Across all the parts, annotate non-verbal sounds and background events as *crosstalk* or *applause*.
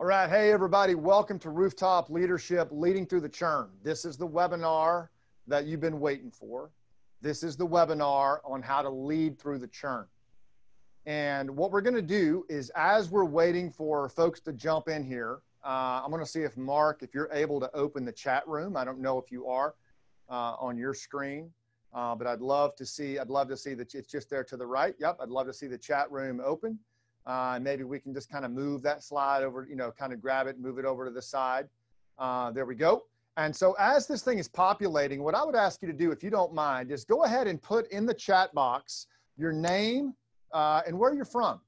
All right. Hey, everybody. Welcome to Rooftop Leadership Leading Through the Churn. This is the webinar that you've been waiting for. This is the webinar on how to lead through the churn. And what we're going to do is, as we're waiting for folks to jump in here, uh, I'm going to see if Mark, if you're able to open the chat room. I don't know if you are uh, on your screen, uh, but I'd love to see. I'd love to see that it's just there to the right. Yep, I'd love to see the chat room open. Uh, maybe we can just kind of move that slide over, you know, kind of grab it, move it over to the side. Uh, there we go. And so as this thing is populating, what I would ask you to do, if you don't mind, is go ahead and put in the chat box your name uh, and where you're from,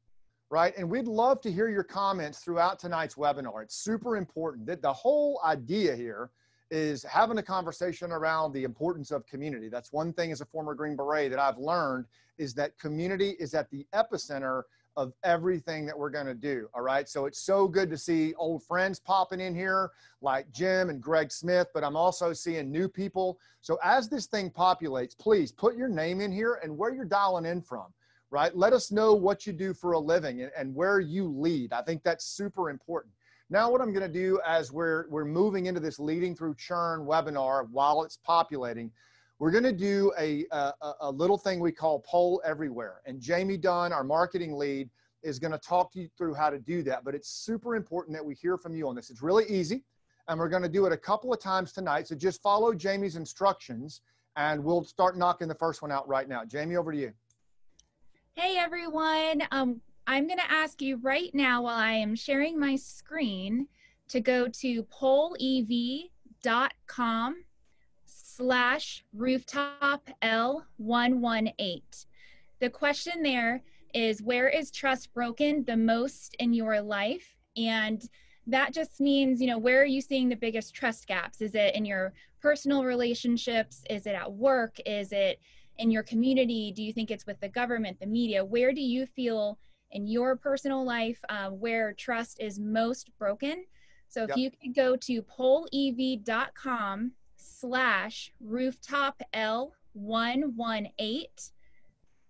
right? And we'd love to hear your comments throughout tonight's webinar. It's super important. That the whole idea here is having a conversation around the importance of community. That's one thing as a former Green Beret that I've learned is that community is at the epicenter of everything that we're going to do. All right. So it's so good to see old friends popping in here like Jim and Greg Smith, but I'm also seeing new people. So as this thing populates, please put your name in here and where you're dialing in from. Right. Let us know what you do for a living and, and where you lead. I think that's super important. Now, what I'm going to do as we're, we're moving into this leading through churn webinar while it's populating, we're going to do a, a, a, little thing we call poll everywhere. And Jamie Dunn, our marketing lead, is going to talk to you through how to do that. But it's super important that we hear from you on this. It's really easy. And we're going to do it a couple of times tonight. So just follow Jamie's instructions and we'll start knocking the first one out right now. Jamie, over to you. Hey, everyone. Um, I'm going to ask you right now while I am sharing my screen to go to pollev.com slash rooftop L118. The question there is where is trust broken the most in your life? And that just means, you know, where are you seeing the biggest trust gaps? Is it in your personal relationships? Is it at work? Is it in your community? Do you think it's with the government, the media? Where do you feel in your personal life uh, where trust is most broken? So if yep. you could go to pollev.com slash rooftop L118.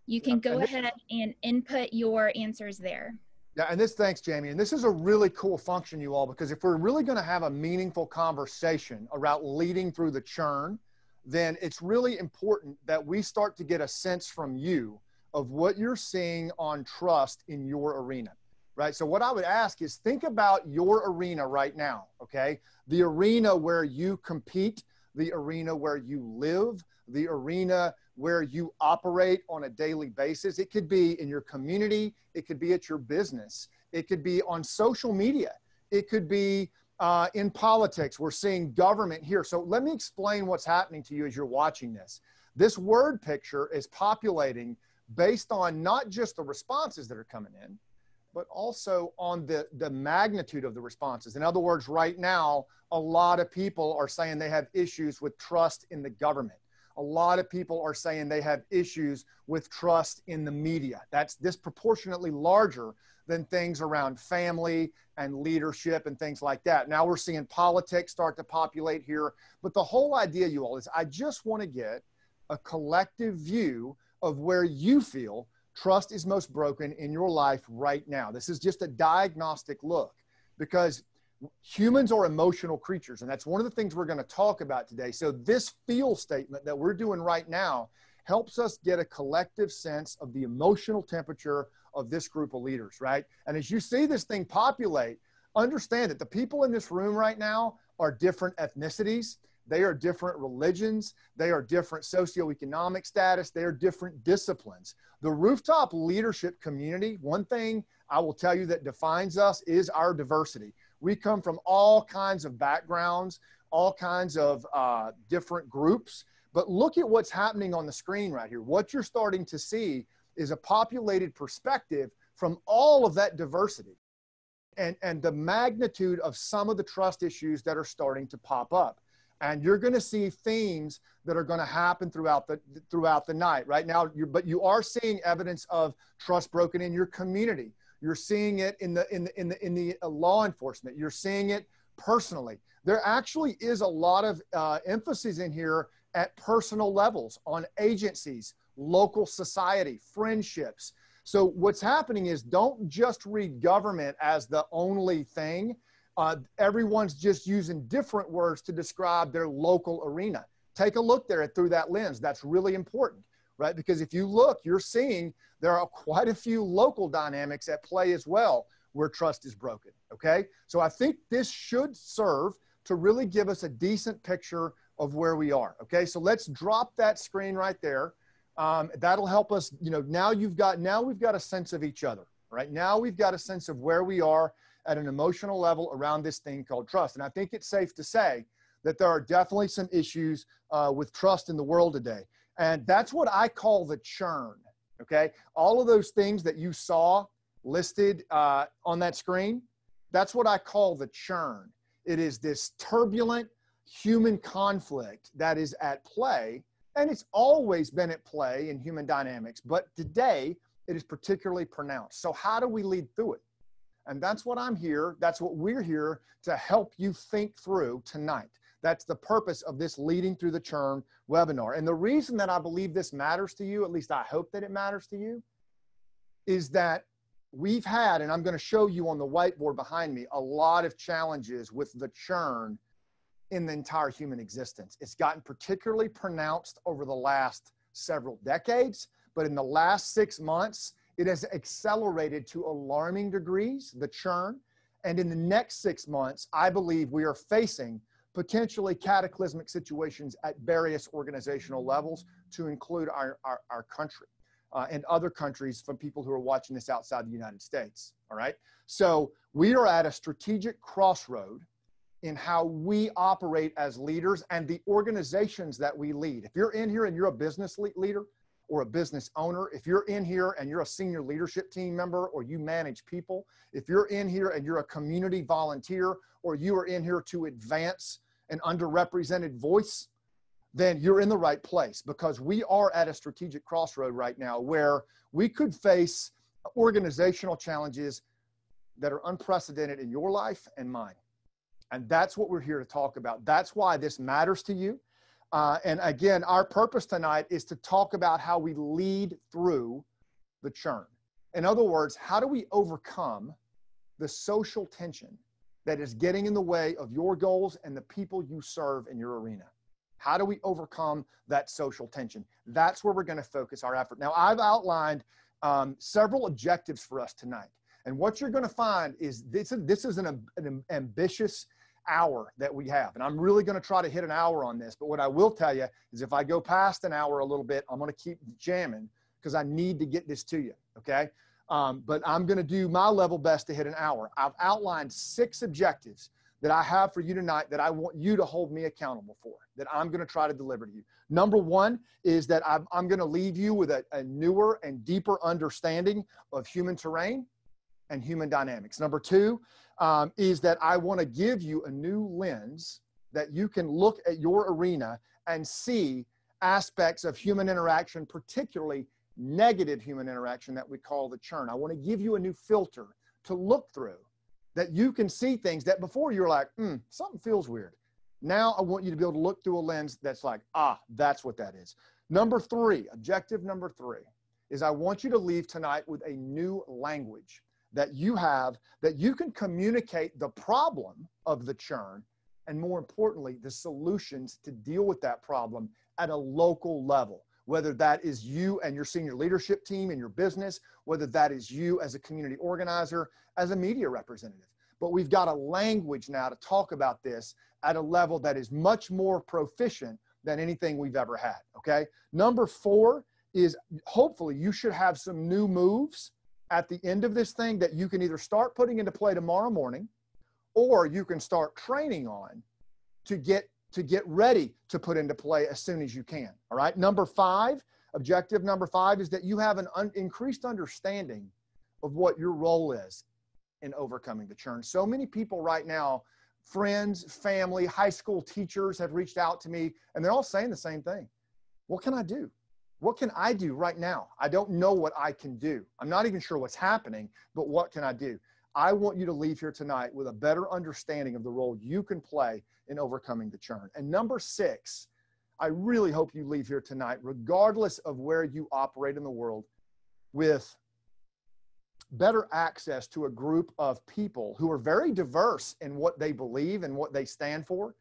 You can go ahead and input your answers there. Yeah, and this thanks, Jamie. And this is a really cool function, you all, because if we're really going to have a meaningful conversation around leading through the churn, then it's really important that we start to get a sense from you of what you're seeing on trust in your arena, right? So, what I would ask is think about your arena right now, okay? The arena where you compete, the arena where you live, the arena where you operate on a daily basis. It could be in your community, it could be at your business, it could be on social media, it could be uh, in politics. We're seeing government here. So let me explain what's happening to you as you're watching this. This word picture is populating based on not just the responses that are coming in, but also on the, the magnitude of the responses. In other words, right now, a lot of people are saying they have issues with trust in the government. A lot of people are saying they have issues with trust in the media. That's disproportionately larger than things around family and leadership and things like that. Now we're seeing politics start to populate here. But the whole idea, you all, is I just want to get a collective view of where you feel trust is most broken in your life right now. This is just a diagnostic look because humans are emotional creatures. And that's one of the things we're going to talk about today. So, this feel statement that we're doing right now helps us get a collective sense of the emotional temperature of this group of leaders, right? And as you see this thing populate, understand that the people in this room right now are different ethnicities. They are different religions. They are different socioeconomic status. They are different disciplines. The rooftop leadership community, one thing I will tell you that defines us is our diversity. We come from all kinds of backgrounds, all kinds of uh, different groups. But look at what's happening on the screen right here. What you're starting to see is a populated perspective from all of that diversity and, and the magnitude of some of the trust issues that are starting to pop up and you're going to see themes that are going to happen throughout the throughout the night right? Now you but you are seeing evidence of trust broken in your community. You're seeing it in the in the in the in the uh, law enforcement. You're seeing it personally. There actually is a lot of uh, emphasis in here at personal levels on agencies local society friendships. So what's happening is don't just read government as the only thing Uh, everyone's just using different words to describe their local arena. Take a look there through that lens. That's really important, right? Because if you look, you're seeing there are quite a few local dynamics at play as well where trust is broken. Okay. So I think this should serve to really give us a decent picture of where we are. Okay. So let's drop that screen right there. Um, that'll help us. You know, now you've got, now we've got a sense of each other, right? Now we've got a sense of where we are at an emotional level around this thing called trust. And I think it's safe to say that there are definitely some issues uh, with trust in the world today. And that's what I call the churn. Okay. All of those things that you saw listed uh, on that screen, that's what I call the churn. It is this turbulent human conflict that is at play, and it's always been at play in human dynamics, but today it is particularly pronounced. So, how do we lead through it? And that's what I'm here, that's what we're here to help you think through tonight. That's the purpose of this leading through the churn webinar. And the reason that I believe this matters to you, at least I hope that it matters to you, is that we've had, and I'm going to show you on the whiteboard behind me, a lot of challenges with the churn in the entire human existence. It's gotten particularly pronounced over the last several decades, but in the last six months, it has accelerated to alarming degrees, the churn. And in the next six months, I believe we are facing potentially cataclysmic situations at various organizational levels to include our, our, our country uh, and other countries from people who are watching this outside the United States. All right. So we are at a strategic crossroad in how we operate as leaders and the organizations that we lead. If you're in here and you're a business leader or a business owner, if you're in here and you're a senior leadership team member or you manage people, if you're in here and you're a community volunteer or you are in here to advance an underrepresented voice, then you're in the right place because we are at a strategic crossroad right now where we could face organizational challenges that are unprecedented in your life and mine. And that's what we're here to talk about. That's why this matters to you. Uh, and again, our purpose tonight is to talk about how we lead through the churn. In other words, how do we overcome the social tension that is getting in the way of your goals and the people you serve in your arena? How do we overcome that social tension? That's where we're going to focus our effort. Now, I've outlined um, several objectives for us tonight. And what you're going to find is this, this is an, an ambitious hour that we have. And I'm really going to try to hit an hour on this. But what I will tell you is if I go past an hour a little bit, I'm going to keep jamming because I need to get this to you. Okay. Um, but I'm going to do my level best to hit an hour. I've outlined six objectives that I have for you tonight that I want you to hold me accountable for, that I'm going to try to deliver to you. Number one is that I'm, I'm going to leave you with a, a newer and deeper understanding of human terrain and human dynamics. Number two um, is that I want to give you a new lens that you can look at your arena and see aspects of human interaction, particularly negative human interaction that we call the churn. I want to give you a new filter to look through that you can see things that before you're like, hmm, something feels weird. Now I want you to be able to look through a lens that's like, ah, that's what that is. Number three, objective number three is I want you to leave tonight with a new language that you have that you can communicate the problem of the churn and more importantly, the solutions to deal with that problem at a local level whether that is you and your senior leadership team in your business, whether that is you as a community organizer, as a media representative. But we've got a language now to talk about this at a level that is much more proficient than anything we've ever had. Okay. Number four is hopefully you should have some new moves at the end of this thing that you can either start putting into play tomorrow morning or you can start training on to get to get ready to put into play as soon as you can. All right. Number five, objective number five is that you have an un- increased understanding of what your role is in overcoming the churn. So many people right now, friends, family, high school teachers have reached out to me and they're all saying the same thing. What can I do? What can I do right now? I don't know what I can do. I'm not even sure what's happening, but what can I do? I want you to leave here tonight with a better understanding of the role you can play in overcoming the churn. And number six, I really hope you leave here tonight, regardless of where you operate in the world, with better access to a group of people who are very diverse in what they believe and what they stand for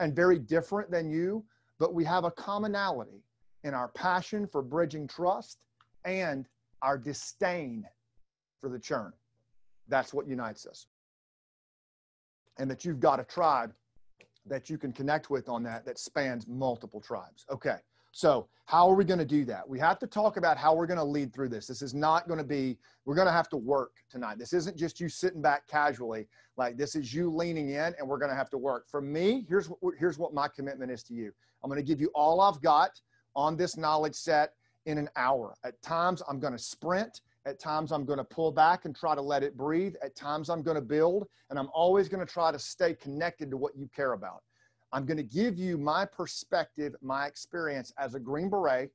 and very different than you, but we have a commonality in our passion for bridging trust and our disdain for the churn. That's what unites us. And that you've got a tribe that you can connect with on that that spans multiple tribes. Okay. So, how are we going to do that? We have to talk about how we're going to lead through this. This is not going to be, we're going to have to work tonight. This isn't just you sitting back casually. Like, this is you leaning in and we're going to have to work. For me, here's what, here's what my commitment is to you I'm going to give you all I've got on this knowledge set in an hour. At times, I'm going to sprint. At times, I'm going to pull back and try to let it breathe. At times, I'm going to build. And I'm always going to try to stay connected to what you care about. I'm going to give you my perspective, my experience as a Green Beret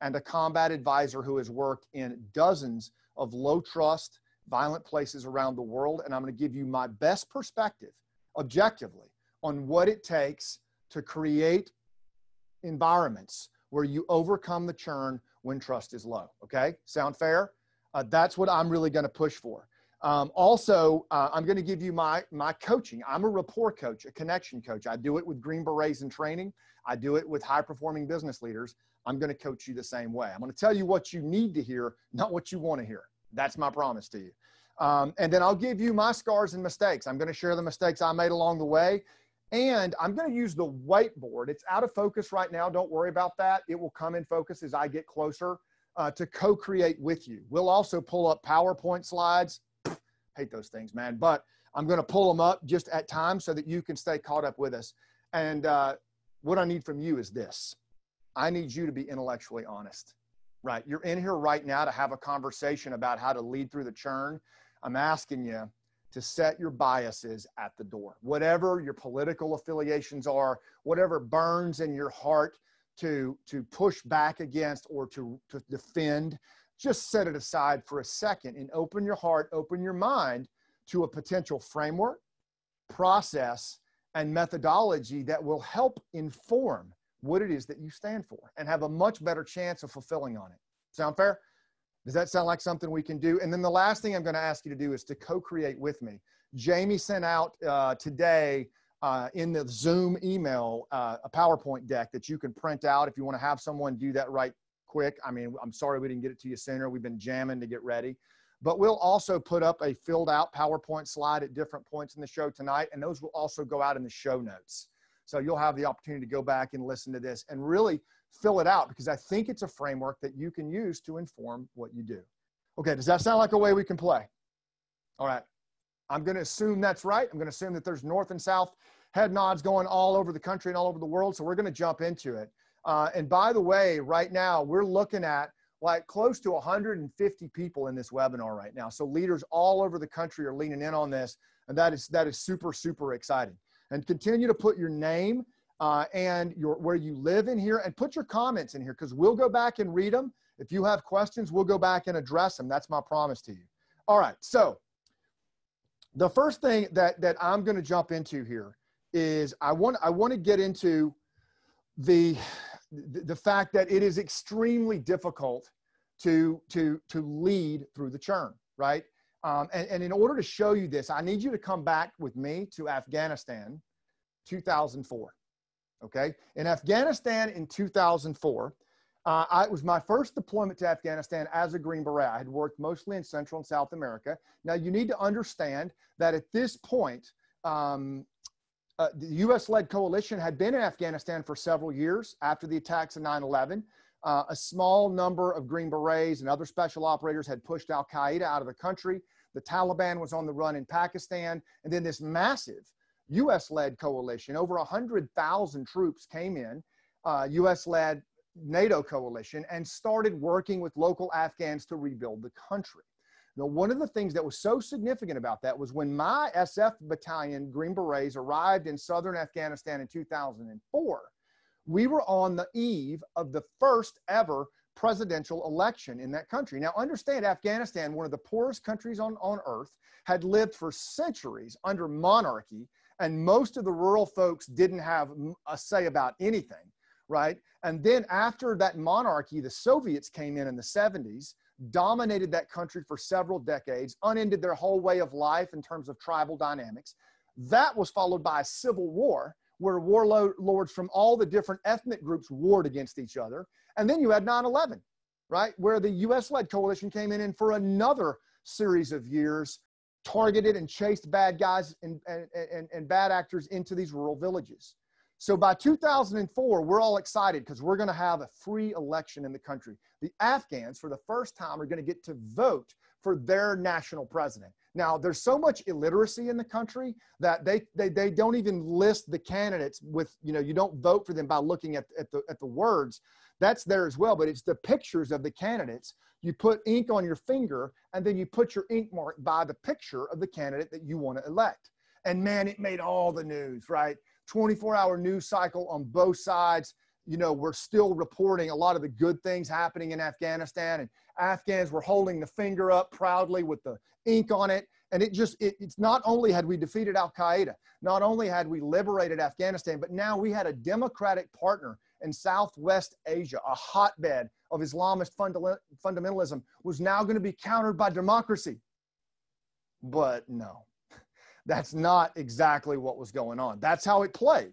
and a combat advisor who has worked in dozens of low trust, violent places around the world. And I'm going to give you my best perspective, objectively, on what it takes to create environments where you overcome the churn when trust is low. Okay, sound fair? Uh, that's what I'm really going to push for. Um, also, uh, I'm going to give you my my coaching. I'm a rapport coach, a connection coach. I do it with Green Berets in training. I do it with high performing business leaders. I'm going to coach you the same way. I'm going to tell you what you need to hear, not what you want to hear. That's my promise to you. Um, and then I'll give you my scars and mistakes. I'm going to share the mistakes I made along the way. And I'm going to use the whiteboard. It's out of focus right now. Don't worry about that. It will come in focus as I get closer uh, to co create with you. We'll also pull up PowerPoint slides *sniffs* hate those things, man. But I'm going to pull them up just at times so that you can stay caught up with us. And uh, what I need from you is this I need you to be intellectually honest, right? You're in here right now to have a conversation about how to lead through the churn. I'm asking you to set your biases at the door. Whatever your political affiliations are, whatever burns in your heart to, to push back against or to, to defend, just set it aside for a second and open your heart, open your mind to a potential framework, process, and methodology that will help inform what it is that you stand for and have a much better chance of fulfilling on it. Sound fair? Does that sound like something we can do? And then the last thing I'm going to ask you to do is to co create with me. Jamie sent out uh, today uh, in the Zoom email uh, a PowerPoint deck that you can print out if you want to have someone do that right quick. I mean, I'm sorry we didn't get it to you sooner. We've been jamming to get ready. But we'll also put up a filled out PowerPoint slide at different points in the show tonight, and those will also go out in the show notes. So you'll have the opportunity to go back and listen to this and really fill it out because I think it's a framework that you can use to inform what you do. Okay, does that sound like a way we can play? All right. I'm going to assume that's right. I'm going to assume that there's north and south head nods going all over the country and all over the world. So we're going to jump into it. Uh, and by the way, right now we're looking at like close to 150 people in this webinar right now. So leaders all over the country are leaning in on this, and that is that is super super exciting. And continue to put your name uh, and your where you live in here, and put your comments in here because we'll go back and read them. If you have questions, we'll go back and address them. That's my promise to you. All right. So the first thing that that I'm going to jump into here is I want I want to get into the the fact that it is extremely difficult to to to lead through the churn right um, and, and in order to show you this i need you to come back with me to afghanistan 2004 okay in afghanistan in 2004 uh, I, it was my first deployment to Afghanistan as a Green Beret. I had worked mostly in Central and South America. Now, you need to understand that at this point, um, uh, the US led coalition had been in Afghanistan for several years after the attacks of 9 11. Uh, a small number of Green Berets and other special operators had pushed Al Qaeda out of the country. The Taliban was on the run in Pakistan. And then this massive US led coalition, over 100,000 troops came in, uh, US led NATO coalition, and started working with local Afghans to rebuild the country. Now, one of the things that was so significant about that was when my SF battalion, Green Berets, arrived in southern Afghanistan in 2004, we were on the eve of the first ever presidential election in that country. Now, understand Afghanistan, one of the poorest countries on, on earth, had lived for centuries under monarchy, and most of the rural folks didn't have a say about anything, right? And then after that monarchy, the Soviets came in in the 70s dominated that country for several decades, unended their whole way of life in terms of tribal dynamics. That was followed by a civil war where warlords from all the different ethnic groups warred against each other. And then you had 9 11, right? Where the US led coalition came in and for another series of years targeted and chased bad guys and, and, and, and bad actors into these rural villages. So by 2004, we're all excited because we're going to have a free election in the country. The Afghans, for the first time, are going to get to vote for their national president. Now, there's so much illiteracy in the country that they, they, they don't even list the candidates with, you know, you don't vote for them by looking at, at, the, at the words. That's there as well, but it's the pictures of the candidates. You put ink on your finger and then you put your ink mark by the picture of the candidate that you want to elect. And man, it made all the news, right? 24 hour news cycle on both sides. You know, we're still reporting a lot of the good things happening in Afghanistan, and Afghans were holding the finger up proudly with the ink on it. And it just, it, it's not only had we defeated Al Qaeda, not only had we liberated Afghanistan, but now we had a democratic partner in Southwest Asia, a hotbed of Islamist fundamentalism, was now going to be countered by democracy. But no, *laughs* that's not exactly what was going on. That's how it played.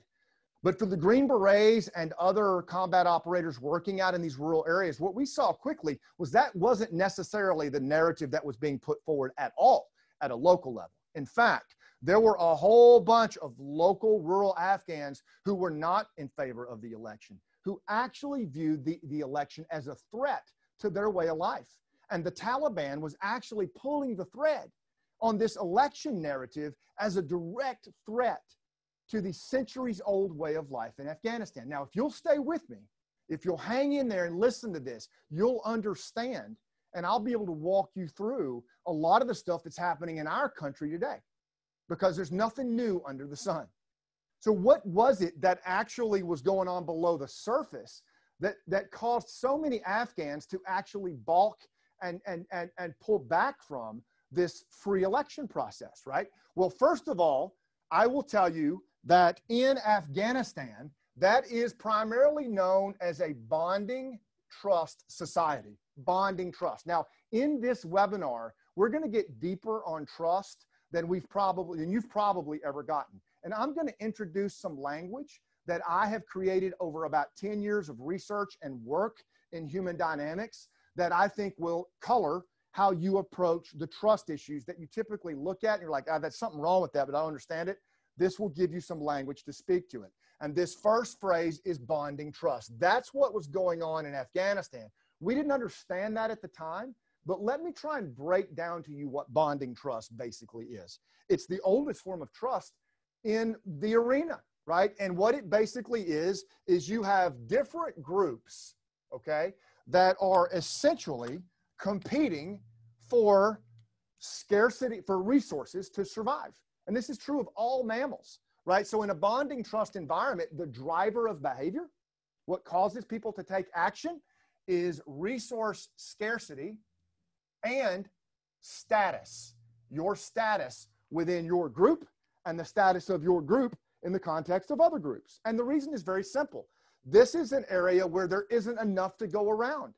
But for the Green Berets and other combat operators working out in these rural areas, what we saw quickly was that wasn't necessarily the narrative that was being put forward at all at a local level. In fact, there were a whole bunch of local rural Afghans who were not in favor of the election, who actually viewed the, the election as a threat to their way of life. And the Taliban was actually pulling the thread on this election narrative as a direct threat to the centuries old way of life in Afghanistan. Now, if you'll stay with me, if you'll hang in there and listen to this, you'll understand, and I'll be able to walk you through a lot of the stuff that's happening in our country today because there's nothing new under the sun. So, what was it that actually was going on below the surface that, that caused so many Afghans to actually balk and, and, and, and pull back from this free election process, right? Well, first of all, I will tell you that in Afghanistan, that is primarily known as a bonding trust society, bonding trust. Now, in this webinar, we're going to get deeper on trust than we've probably than you've probably ever gotten. And I'm going to introduce some language that I have created over about 10 years of research and work in human dynamics that I think will color how you approach the trust issues that you typically look at and you're like, ah, that's something wrong with that, but I don't understand it. This will give you some language to speak to it. And this first phrase is bonding trust. That's what was going on in Afghanistan. We didn't understand that at the time, but let me try and break down to you what bonding trust basically is. It's the oldest form of trust in the arena, right? And what it basically is, is you have different groups, okay, that are essentially competing for scarcity, for resources to survive. And this is true of all mammals, right? So in a bonding trust environment, the driver of behavior, what causes people to take action is resource scarcity and status, your status within your group and the status of your group in the context of other groups. And the reason is very simple. This is an area where there isn't enough to go around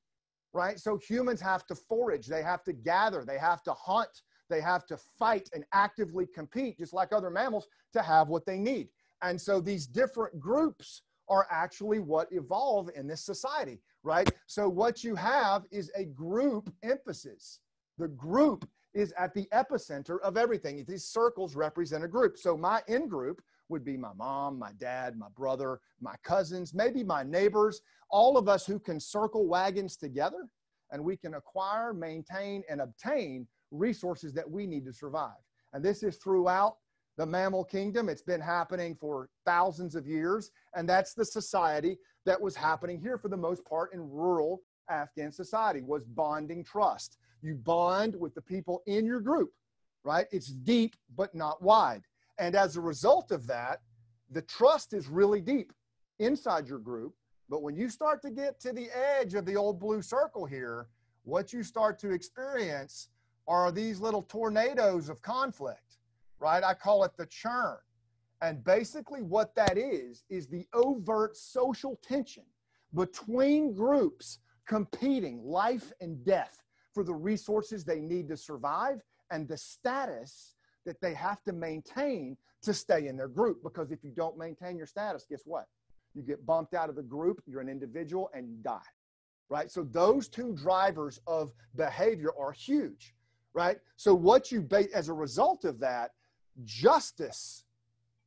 right? So humans have to forage, they have to gather, they have to hunt, they have to fight and actively compete, just like other mammals, to have what they need. And so these different groups are actually what evolve in this society, right? So what you have is a group emphasis. The group is at the epicenter of everything. These circles represent a group. So my in group would be my mom, my dad, my brother, my cousins, maybe my neighbors, all of us who can circle wagons together and we can acquire, maintain, and obtain resources that we need to survive. And this is throughout the mammal kingdom. It's been happening for thousands of years. And that's the society that was happening here for the most part in rural Afghan society was bonding trust. You bond with the people in your group, right? It's deep, but not wide. And as a result of that, the trust is really deep inside your group. But when you start to get to the edge of the old blue circle here, what you start to experience are these little tornadoes of conflict, right? I call it the churn. And basically, what that is, is the overt social tension between groups competing life and death for the resources they need to survive and the status that they have to maintain to stay in their group. Because if you don't maintain your status, guess what? You get bumped out of the group, you're an individual, and you die. Right? So those two drivers of behavior are huge. Right? So what you base as a result of that, justice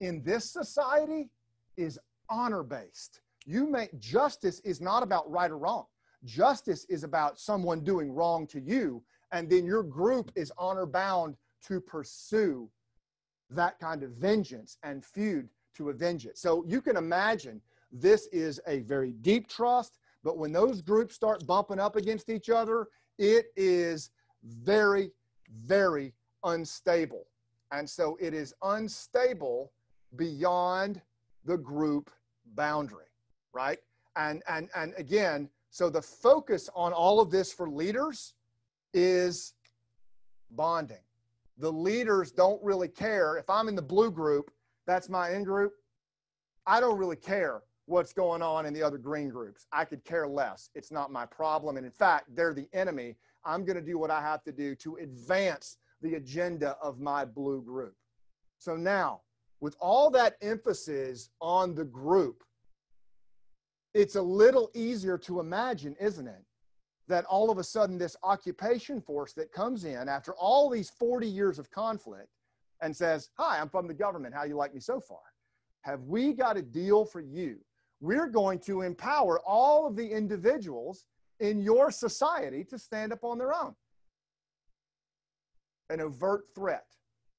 in this society is honor based. You make justice is not about right or wrong. Justice is about someone doing wrong to you, and then your group is honor bound to pursue that kind of vengeance and feud to avenge it. So you can imagine this is a very deep trust, but when those groups start bumping up against each other, it is very, very unstable. And so it is unstable beyond the group boundary, right? And and and again, so the focus on all of this for leaders is bonding. The leaders don't really care if I'm in the blue group, that's my in group. I don't really care what's going on in the other green groups. I could care less. It's not my problem. And in fact, they're the enemy. I'm going to do what I have to do to advance the agenda of my blue group. So now, with all that emphasis on the group, it's a little easier to imagine, isn't it? That all of a sudden, this occupation force that comes in after all these 40 years of conflict and says, Hi, I'm from the government. How you like me so far? Have we got a deal for you? We're going to empower all of the individuals in your society to stand up on their own. An overt threat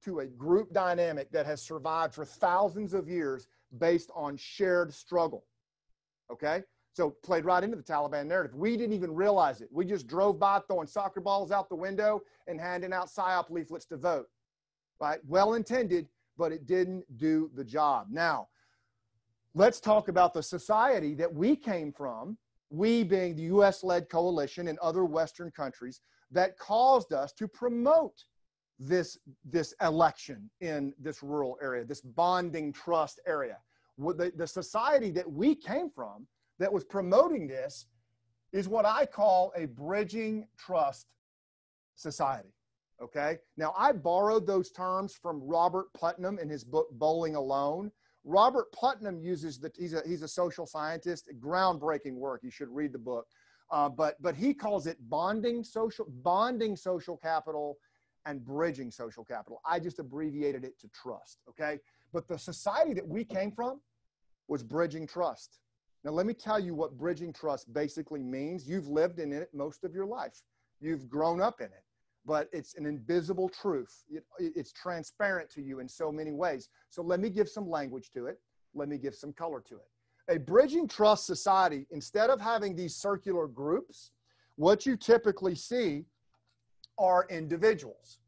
to a group dynamic that has survived for thousands of years based on shared struggle. Okay? So played right into the Taliban narrative. We didn't even realize it. We just drove by throwing soccer balls out the window and handing out PSYOP leaflets to vote. Right? Well intended, but it didn't do the job. Now, let's talk about the society that we came from, we being the US led coalition and other Western countries, that caused us to promote this, this election in this rural area, this bonding trust area the, the society that we came from that was promoting this is what I call a bridging trust society. Okay. Now, I borrowed those terms from Robert Putnam in his book, Bowling Alone. Robert Putnam uses the, he's a, he's a social scientist, groundbreaking work. You should read the book. Uh, but, but he calls it bonding social, bonding social capital and bridging social capital. I just abbreviated it to trust. Okay. But the society that we came from was bridging trust. Now, let me tell you what bridging trust basically means. You've lived in it most of your life, you've grown up in it, but it's an invisible truth. It, it's transparent to you in so many ways. So, let me give some language to it, let me give some color to it. A bridging trust society, instead of having these circular groups, what you typically see are individuals.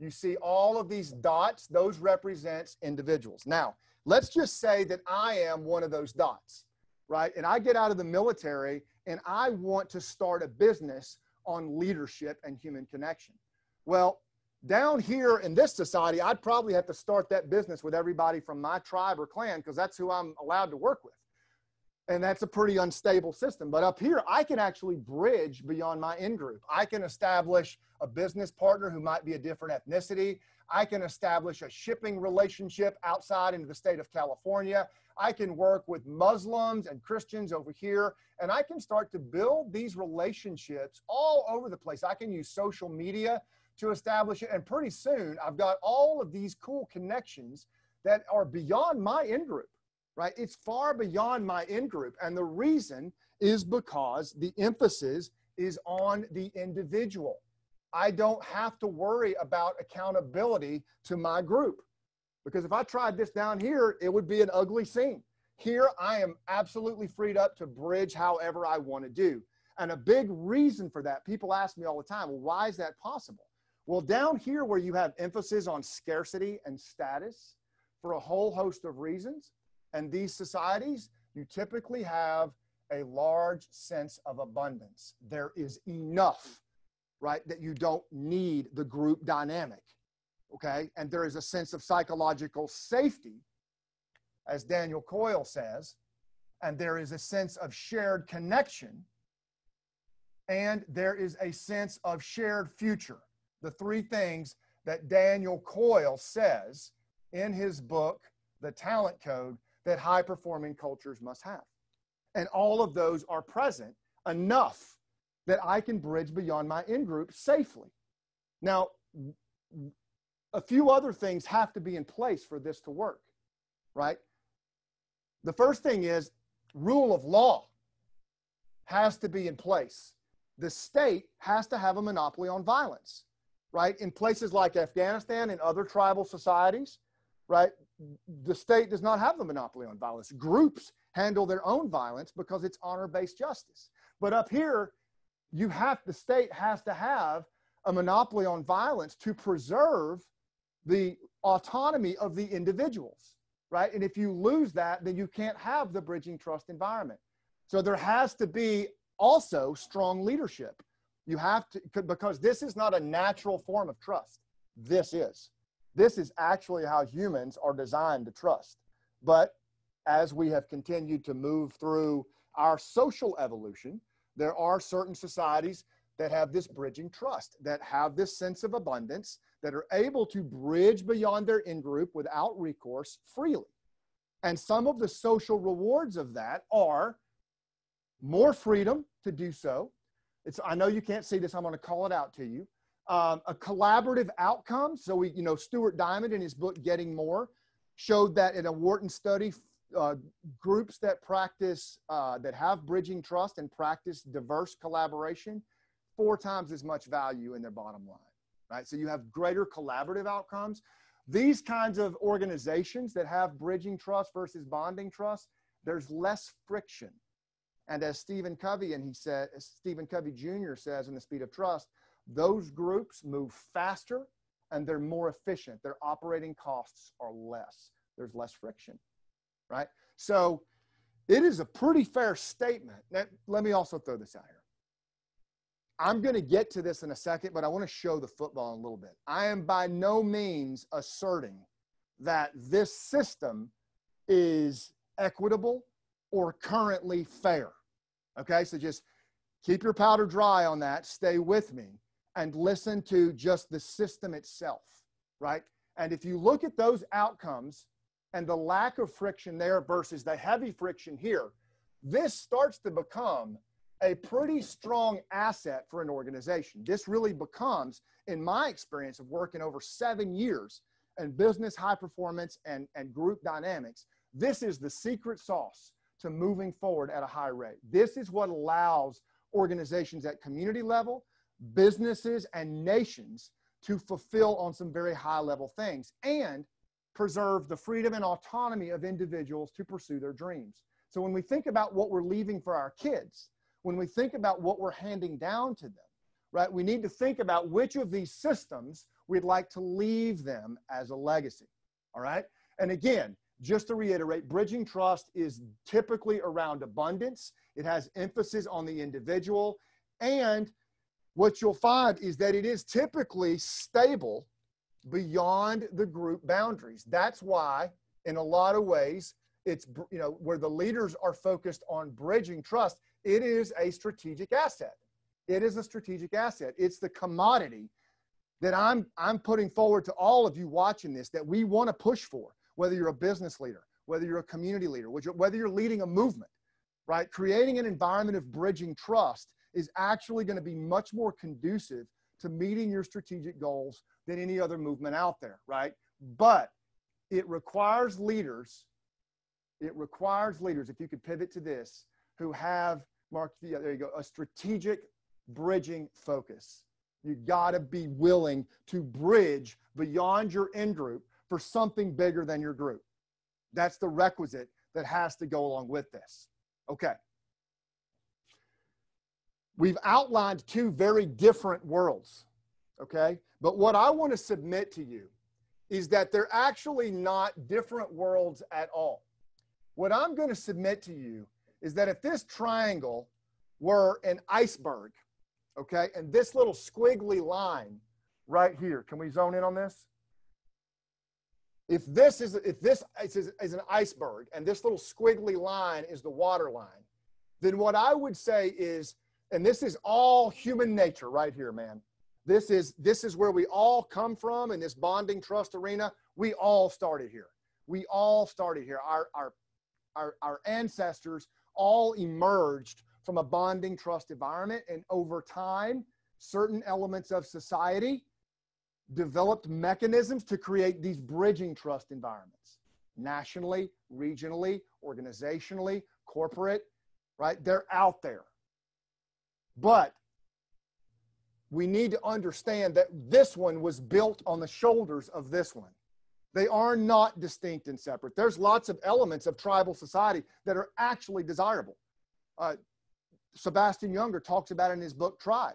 You see all of these dots, those represents individuals. Now, Let's just say that I am one of those dots, right? And I get out of the military and I want to start a business on leadership and human connection. Well, down here in this society, I'd probably have to start that business with everybody from my tribe or clan because that's who I'm allowed to work with. And that's a pretty unstable system. But up here, I can actually bridge beyond my in group. I can establish a business partner who might be a different ethnicity. I can establish a shipping relationship outside into the state of California. I can work with Muslims and Christians over here, and I can start to build these relationships all over the place. I can use social media to establish it, and pretty soon I've got all of these cool connections that are beyond my in group, right? It's far beyond my in group. And the reason is because the emphasis is on the individual. I don't have to worry about accountability to my group. Because if I tried this down here, it would be an ugly scene. Here, I am absolutely freed up to bridge however I want to do. And a big reason for that, people ask me all the time, well, why is that possible? Well, down here where you have emphasis on scarcity and status for a whole host of reasons, and these societies, you typically have a large sense of abundance. There is enough right? That you don't need the group dynamic, okay? And there is a sense of psychological safety, as Daniel Coyle says, and there is a sense of shared connection and there is a sense of shared future. The three things that Daniel Coyle says in his book, The Talent Code, that high performing cultures must have. And all of those are present enough that I can bridge beyond my in group safely. Now, a few other things have to be in place for this to work, right? The first thing is rule of law has to be in place. The state has to have a monopoly on violence, right? In places like Afghanistan and other tribal societies, right? The state does not have the monopoly on violence. Groups handle their own violence because it's honor based justice. But up here, you have the state has to have a monopoly on violence to preserve the autonomy of the individuals, right? And if you lose that, then you can't have the bridging trust environment. So there has to be also strong leadership. You have to, because this is not a natural form of trust. This is. This is actually how humans are designed to trust. But as we have continued to move through our social evolution, there are certain societies that have this bridging trust, that have this sense of abundance, that are able to bridge beyond their in group without recourse freely. And some of the social rewards of that are more freedom to do so. It's, I know you can't see this, I'm going to call it out to you. Um, a collaborative outcome. So we, you know, Stuart Diamond in his book Getting More showed that in a Wharton study, uh, groups that practice uh, that have bridging trust and practice diverse collaboration four times as much value in their bottom line right? So you have greater collaborative outcomes. These kinds of organizations that have bridging trust versus bonding trust there's less friction. And as stephen covey and he said stephen covey jr says in the speed of trust those groups move faster and they're more efficient their operating costs are less there's less friction right? So it is a pretty fair statement. Now, let me also throw this out here. I'm going to get to this in a second, but I want to show the football a little bit. I am by no means asserting that this system is equitable or currently fair. Okay, so just keep your powder dry on that, stay with me, and listen to just the system itself, right? And if you look at those outcomes, and the lack of friction there versus the heavy friction here, this starts to become a pretty strong asset for an organization. This really becomes, in my experience of working over seven years in business high performance and, and group dynamics, this is the secret sauce to moving forward at a high rate. This is what allows organizations at community level, businesses, and nations to fulfill on some very high level things. And preserve the freedom and autonomy of individuals to pursue their dreams. So when we think about what we're leaving for our kids, when we think about what we're handing down to them, right, we need to think about which of these systems we'd like to leave them as a legacy. All right. And again, just to reiterate, bridging trust is typically around abundance. It has emphasis on the individual. And what you'll find is that it is typically stable beyond the group boundaries. That's why, in a lot of ways, it's you know where the leaders are focused on bridging trust. It is a strategic asset. It is a strategic asset. It's the commodity that I'm I'm putting forward to all of you watching this that we want to push for. Whether you're a business leader, whether you're a community leader, whether you're leading a movement, right? Creating an environment of bridging trust is actually going to be much more conducive to meeting your strategic goals than any other movement out there, right? But it requires leaders, it requires leaders, if you could pivot to this, who have, Mark, yeah, there you go, a strategic bridging focus. You got to be willing to bridge beyond your in group for something bigger than your group. That's the requisite that has to go along with this. Okay. We've outlined two very different worlds okay? But what I want to submit to you is that they're actually not different worlds at all. What I'm going to submit to you is that if this triangle were an iceberg, okay, and this little squiggly line right here, can we zone in on this? If this is if this is, is an iceberg and this little squiggly line is the water line, then what I would say is And this is all human nature right here, man. This is this is where we all come from in this bonding trust arena. We all started here. We all started here. Our our our, our ancestors all emerged from a bonding trust environment and over time certain elements of society developed mechanisms to create these bridging trust environments nationally, regionally, organizationally, corporate, right? They're out there. But we need to understand that this one was built on the shoulders of this one. They are not distinct and separate. There's lots of elements of tribal society that are actually desirable. Uh, Sebastian Junger talks about in his book Tribe.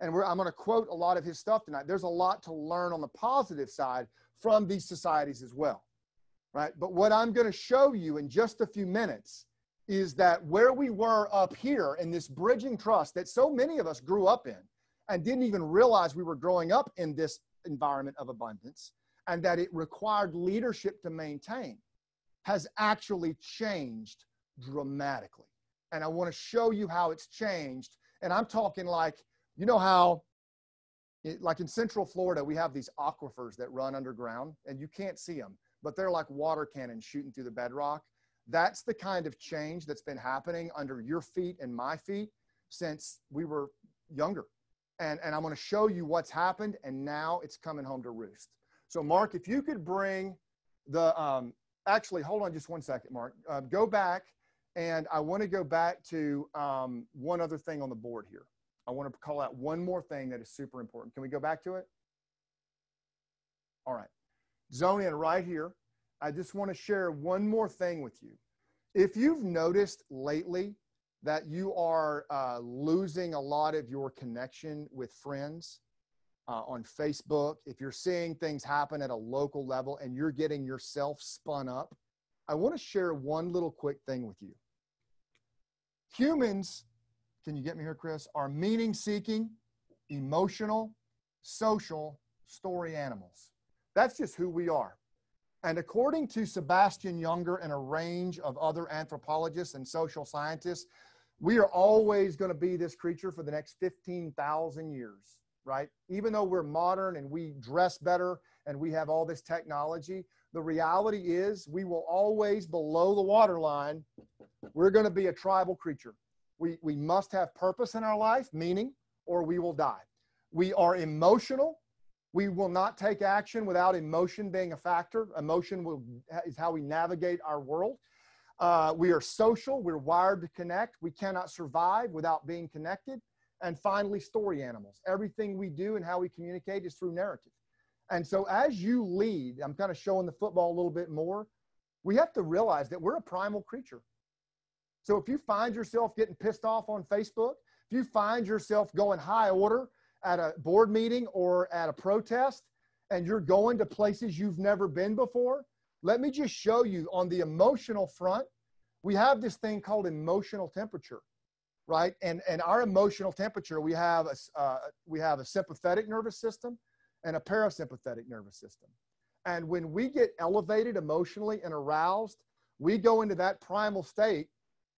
And I'm going to quote a lot of his stuff tonight. There's a lot to learn on the positive side from these societies as well. Right. But what I'm going to show you in just a few minutes is that where we were up here in this bridging trust that so many of us grew up in and didn't even realize we were growing up in this environment of abundance and that it required leadership to maintain has actually changed dramatically. And I want to show you how it's changed. And I'm talking like, you know how, it, like in Central Florida, we have these aquifers that run underground and you can't see them, but they're like water cannons shooting through the bedrock. That's the kind of change that's been happening under your feet and my feet since we were younger. And, and I'm going to show you what's happened, and now it's coming home to roost. So, Mark, if you could bring the, um, actually, hold on just one second, Mark. Uh, go back, and I want to go back to um, one other thing on the board here. I want to call out one more thing that is super important. Can we go back to it? All right. Zone in right here. I just want to share one more thing with you. If you've noticed lately that you are uh, losing a lot of your connection with friends uh, on Facebook, if you're seeing things happen at a local level and you're getting yourself spun up, I want to share one little quick thing with you. Humans, can you get me here, Chris, are meaning seeking, emotional, social story animals. That's just who we are. And according to Sebastian Junger and a range of other anthropologists and social scientists, we are always going to be this creature for the next 15,000 years, right? Even though we're modern and we dress better and we have all this technology, the reality is we will always below the waterline, we're going to be a tribal creature. We, we must have purpose in our life, meaning, or we will die. We are emotional we will not take action without emotion being a factor. Emotion will, is how we navigate our world. Uh, we are social. We're wired to connect. We cannot survive without being connected. And finally, story animals. Everything we do and how we communicate is through narrative. And so, as you lead, I'm kind of showing the football a little bit more. We have to realize that we're a primal creature. So, if you find yourself getting pissed off on Facebook, if you find yourself going high order at a board meeting or at a protest and you're going to places you've never been before, let me just show you on the emotional front, we have this thing called emotional temperature, right? And, and our emotional temperature, we have, a, uh, we have a sympathetic nervous system and a parasympathetic nervous system. And when we get elevated emotionally and aroused, we go into that primal state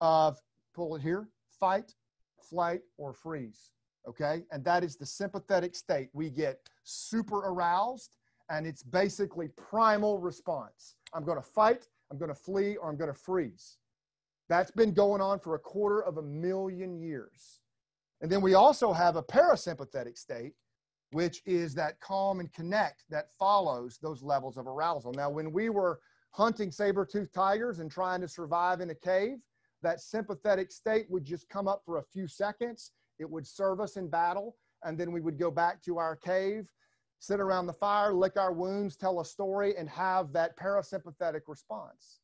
of, pull it here, fight, flight, or freeze okay? And that is the sympathetic state. We get super aroused, and it's basically primal response. I'm going to fight, I'm going to flee, or I'm going to freeze. That's been going on for a quarter of a million years. And then we also have a parasympathetic state, which is that calm and connect that follows those levels of arousal. Now, when we were hunting saber-toothed tigers and trying to survive in a cave, that sympathetic state would just come up for a few seconds it would serve us in battle, and then we would go back to our cave, sit around the fire, lick our wounds, tell a story, and have that parasympathetic response.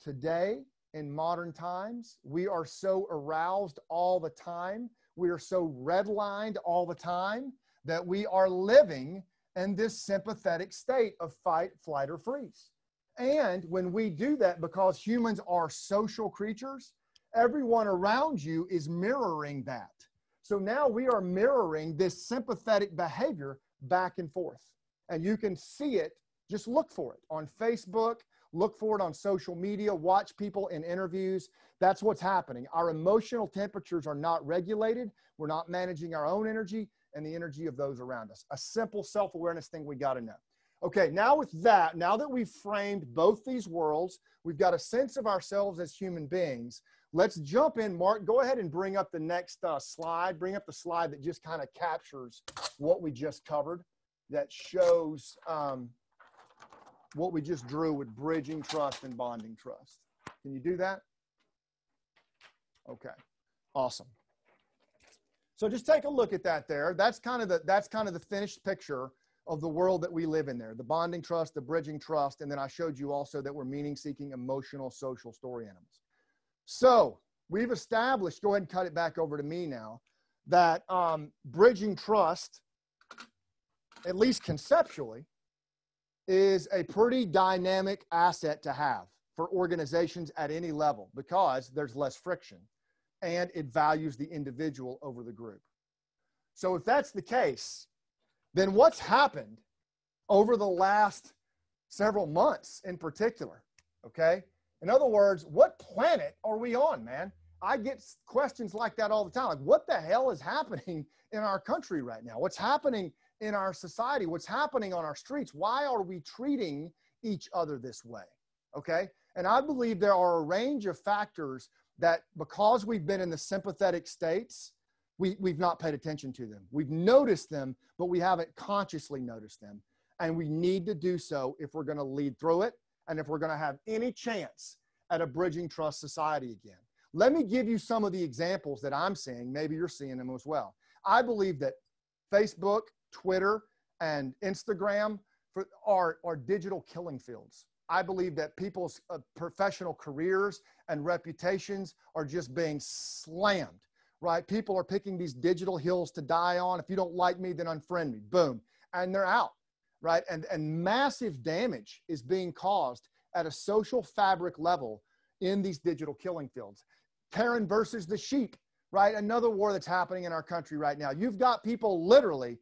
Today, in modern times, we are so aroused all the time, we are so redlined all the time that we are living in this sympathetic state of fight, flight, or freeze. And when we do that, because humans are social creatures, everyone around you is mirroring that. So now we are mirroring this sympathetic behavior back and forth. And you can see it, just look for it on Facebook, Look for it on social media, watch people in interviews. That's what's happening. Our emotional temperatures are not regulated. We're not managing our own energy and the energy of those around us. A simple self awareness thing we got to know. Okay, now with that, now that we've framed both these worlds, we've got a sense of ourselves as human beings. Let's jump in. Mark, go ahead and bring up the next uh, slide. Bring up the slide that just kind of captures what we just covered, that shows um, what we just drew with bridging trust and bonding trust. Can you do that? Okay, awesome. So just take a look at that there. That's kind of the that's kind of the finished picture of the world that we live in there the bonding trust, the bridging trust, and then I showed you also that we're meaning seeking, emotional, social story animals. So we've established, go ahead and cut it back over to me now, that um, bridging trust, at least conceptually, is a pretty dynamic asset to have for organizations at any level because there's less friction and it values the individual over the group. So if that's the case, then what's happened over the last several months in particular? Okay. In other words, what planet are we on, man? I get questions like that all the time. Like, what the hell is happening *laughs* in our country right now? What's happening in our society? What's happening on our streets? Why are we treating each other this way? Okay. And I believe there are a range of factors that because we've been in the sympathetic states, we, we've not paid attention to them. We've noticed them, but we haven't consciously noticed them. And we need to do so if we're going to lead through it and if we're going to have any chance at a bridging trust society again. Let me give you some of the examples that I'm seeing. Maybe you're seeing them as well. I believe that Facebook, Twitter, and Instagram for, are, are digital killing fields. I believe that people's uh, professional careers and reputations are just being slammed right? People are picking these digital hills to die on. If you don't like me, then unfriend me. Boom. And they're out, right? And, and massive damage is being caused at a social fabric level in these digital killing fields. Karen versus the sheep, right? Another war that's happening in our country right now. You've got people literally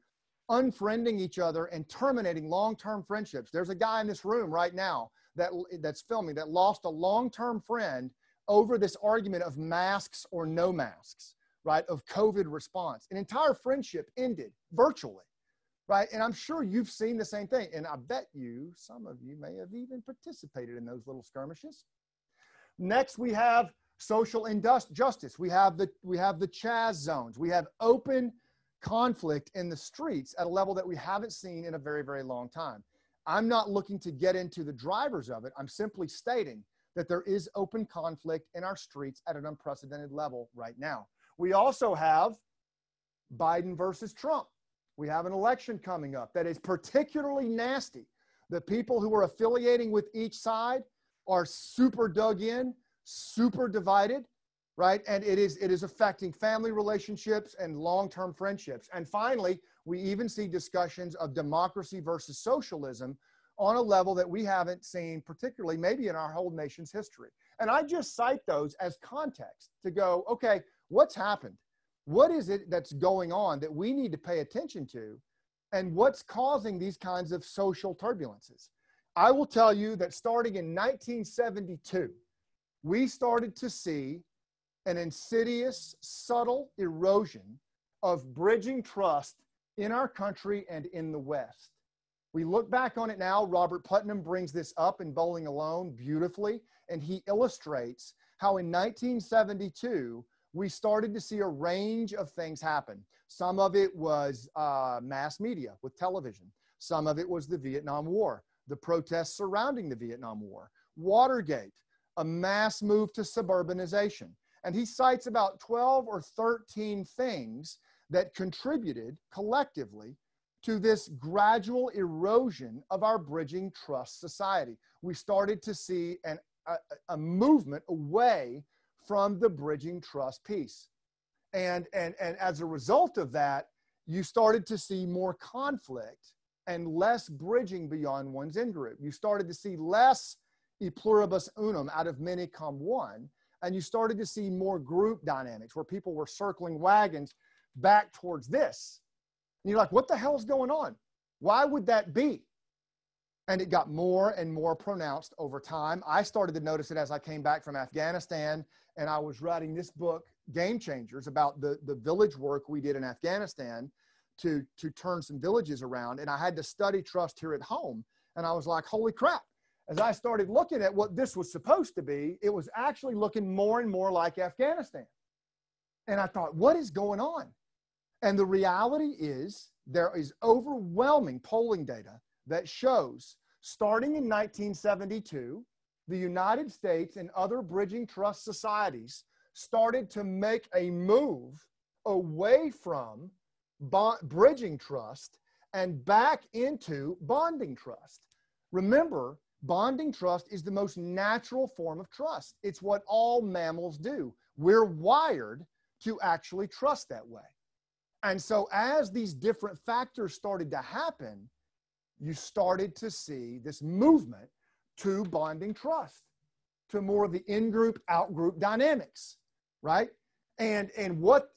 unfriending each other and terminating long-term friendships. There's a guy in this room right now that that's filming that lost a long-term friend over this argument of masks or no masks right, of COVID response. An entire friendship ended virtually, right? And I'm sure you've seen the same thing. And I bet you, some of you may have even participated in those little skirmishes. Next, we have social injustice. We have the, we have the Chaz zones. We have open conflict in the streets at a level that we haven't seen in a very, very long time. I'm not looking to get into the drivers of it. I'm simply stating that there is open conflict in our streets at an unprecedented level right now. We also have Biden versus Trump. We have an election coming up that is particularly nasty. The people who are affiliating with each side are super dug in, super divided, right? And it is it is affecting family relationships and long-term friendships. And finally, we even see discussions of democracy versus socialism on a level that we haven't seen particularly maybe in our whole nation's history. And I just cite those as context to go, okay, what's happened? What is it that's going on that we need to pay attention to? And what's causing these kinds of social turbulences? I will tell you that starting in 1972, we started to see an insidious, subtle erosion of bridging trust in our country and in the West. We look back on it now. Robert Putnam brings this up in Bowling Alone beautifully, and he illustrates how in 1972, we started to see a range of things happen. Some of it was uh, mass media with television. Some of it was the Vietnam War, the protests surrounding the Vietnam War, Watergate, a mass move to suburbanization. And he cites about 12 or 13 things that contributed collectively to this gradual erosion of our bridging trust society. We started to see an, a, a movement away from the bridging trust piece. And, and, and as a result of that, you started to see more conflict and less bridging beyond one's in group. You started to see less e pluribus unum out of many come one. And you started to see more group dynamics where people were circling wagons back towards this. And you're like, what the hell's going on? Why would that be? And it got more and more pronounced over time. I started to notice it as I came back from Afghanistan and I was writing this book, Game Changers, about the, the village work we did in Afghanistan to, to turn some villages around. And I had to study trust here at home. And I was like, holy crap. As I started looking at what this was supposed to be, it was actually looking more and more like Afghanistan. And I thought, what is going on? And the reality is, there is overwhelming polling data that shows starting in 1972, the United States and other bridging trust societies started to make a move away from bond, bridging trust and back into bonding trust. Remember, bonding trust is the most natural form of trust. It's what all mammals do. We're wired to actually trust that way. And so, as these different factors started to happen, you started to see this movement to bonding trust, to more of the in group, out group dynamics, right? And, and what,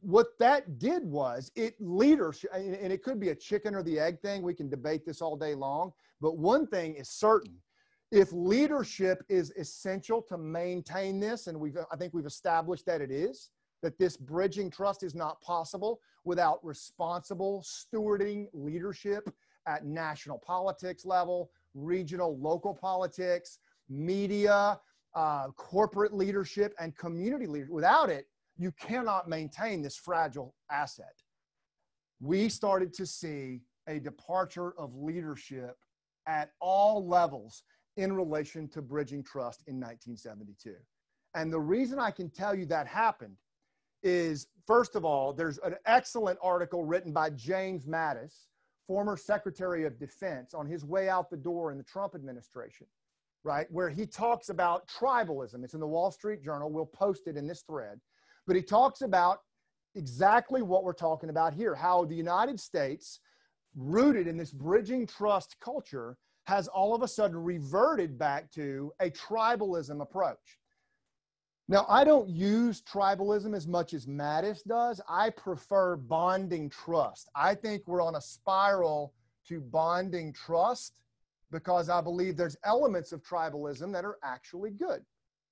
what that did was it leadership, and it could be a chicken or the egg thing. We can debate this all day long. But one thing is certain if leadership is essential to maintain this, and we've, I think we've established that it is, that this bridging trust is not possible without responsible stewarding leadership at national politics level, regional, local politics, media, uh, corporate leadership, and community leadership. Without it, you cannot maintain this fragile asset. We started to see a departure of leadership at all levels in relation to bridging trust in 1972. And the reason I can tell you that happened is first of all, there's an excellent article written by James Mattis, former Secretary of Defense, on his way out the door in the Trump administration, right? Where he talks about tribalism. It's in the Wall Street Journal. We'll post it in this thread. But he talks about exactly what we're talking about here how the United States, rooted in this bridging trust culture, has all of a sudden reverted back to a tribalism approach. Now, I don't use tribalism as much as Mattis does. I prefer bonding trust. I think we're on a spiral to bonding trust because I believe there's elements of tribalism that are actually good.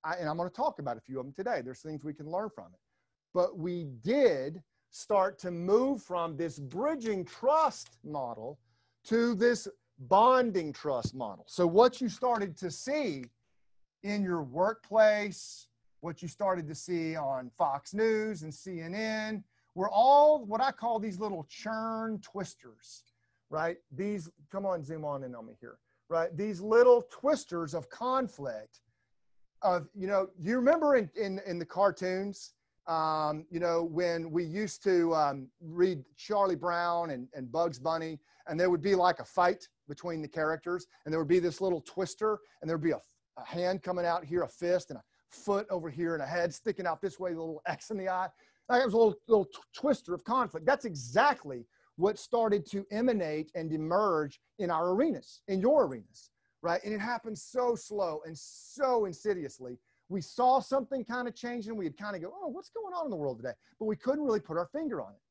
I, and I'm going to talk about a few of them today. There's things we can learn from it. But we did start to move from this bridging trust model to this bonding trust model. So, what you started to see in your workplace, what you started to see on Fox News and CNN were all what I call these little churn twisters, right? These, come on, zoom on in on me here, right? These little twisters of conflict. Of, you know, you remember in, in, in the cartoons, um, you know, when we used to um, read Charlie Brown and, and Bugs Bunny, and there would be like a fight between the characters, and there would be this little twister, and there would be a, a hand coming out here, a fist, and a foot over here and a head sticking out this way, a little X in the eye. That was a little, little t- twister of conflict. That's exactly what started to emanate and emerge in our arenas, in your arenas, right? And it happened so slow and so insidiously. We saw something kind of change and we'd kind of go, oh, what's going on in the world today? But we couldn't really put our finger on it,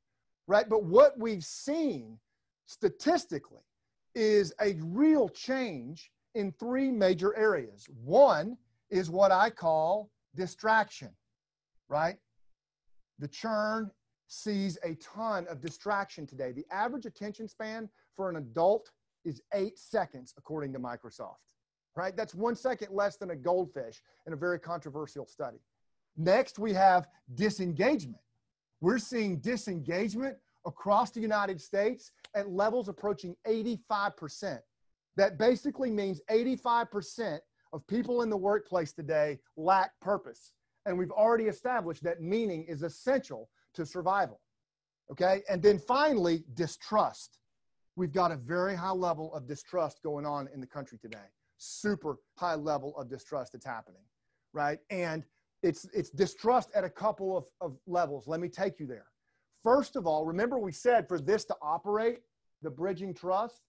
right? But what we've seen statistically is a real change in three major areas. One is what I call distraction, right? The churn sees a ton of distraction today. The average attention span for an adult is eight seconds, according to Microsoft, right? That's one second less than a goldfish in a very controversial study. Next, we have disengagement. We're seeing disengagement across the United States at levels approaching 85%. That basically means 85% of people in the workplace today lack purpose. And we've already established that meaning is essential to survival. Okay. And then finally, distrust. We've got a very high level of distrust going on in the country today. Super high level of distrust that's happening. Right. And it's, it's distrust at a couple of, of levels. Let me take you there. First of all, remember we said for this to operate, the bridging trust,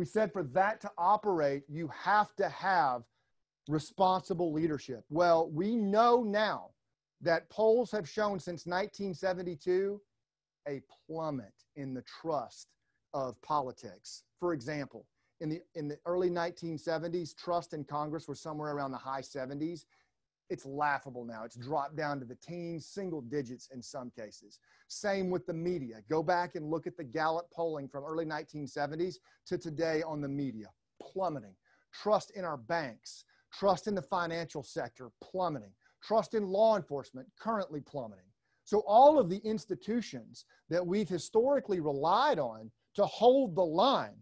we said for that to operate, you have to have responsible leadership. Well, we know now that polls have shown since 1972 a plummet in the trust of politics. For example, in the in the early 1970s, trust in Congress was somewhere around the high 70s. It's laughable now. It's dropped down to the teens, single digits in some cases. Same with the media. Go back and look at the Gallup polling from early 1970s to today on the media, plummeting. Trust in our banks, trust in the financial sector, plummeting. Trust in law enforcement, currently plummeting. So all of the institutions that we've historically relied on to hold the line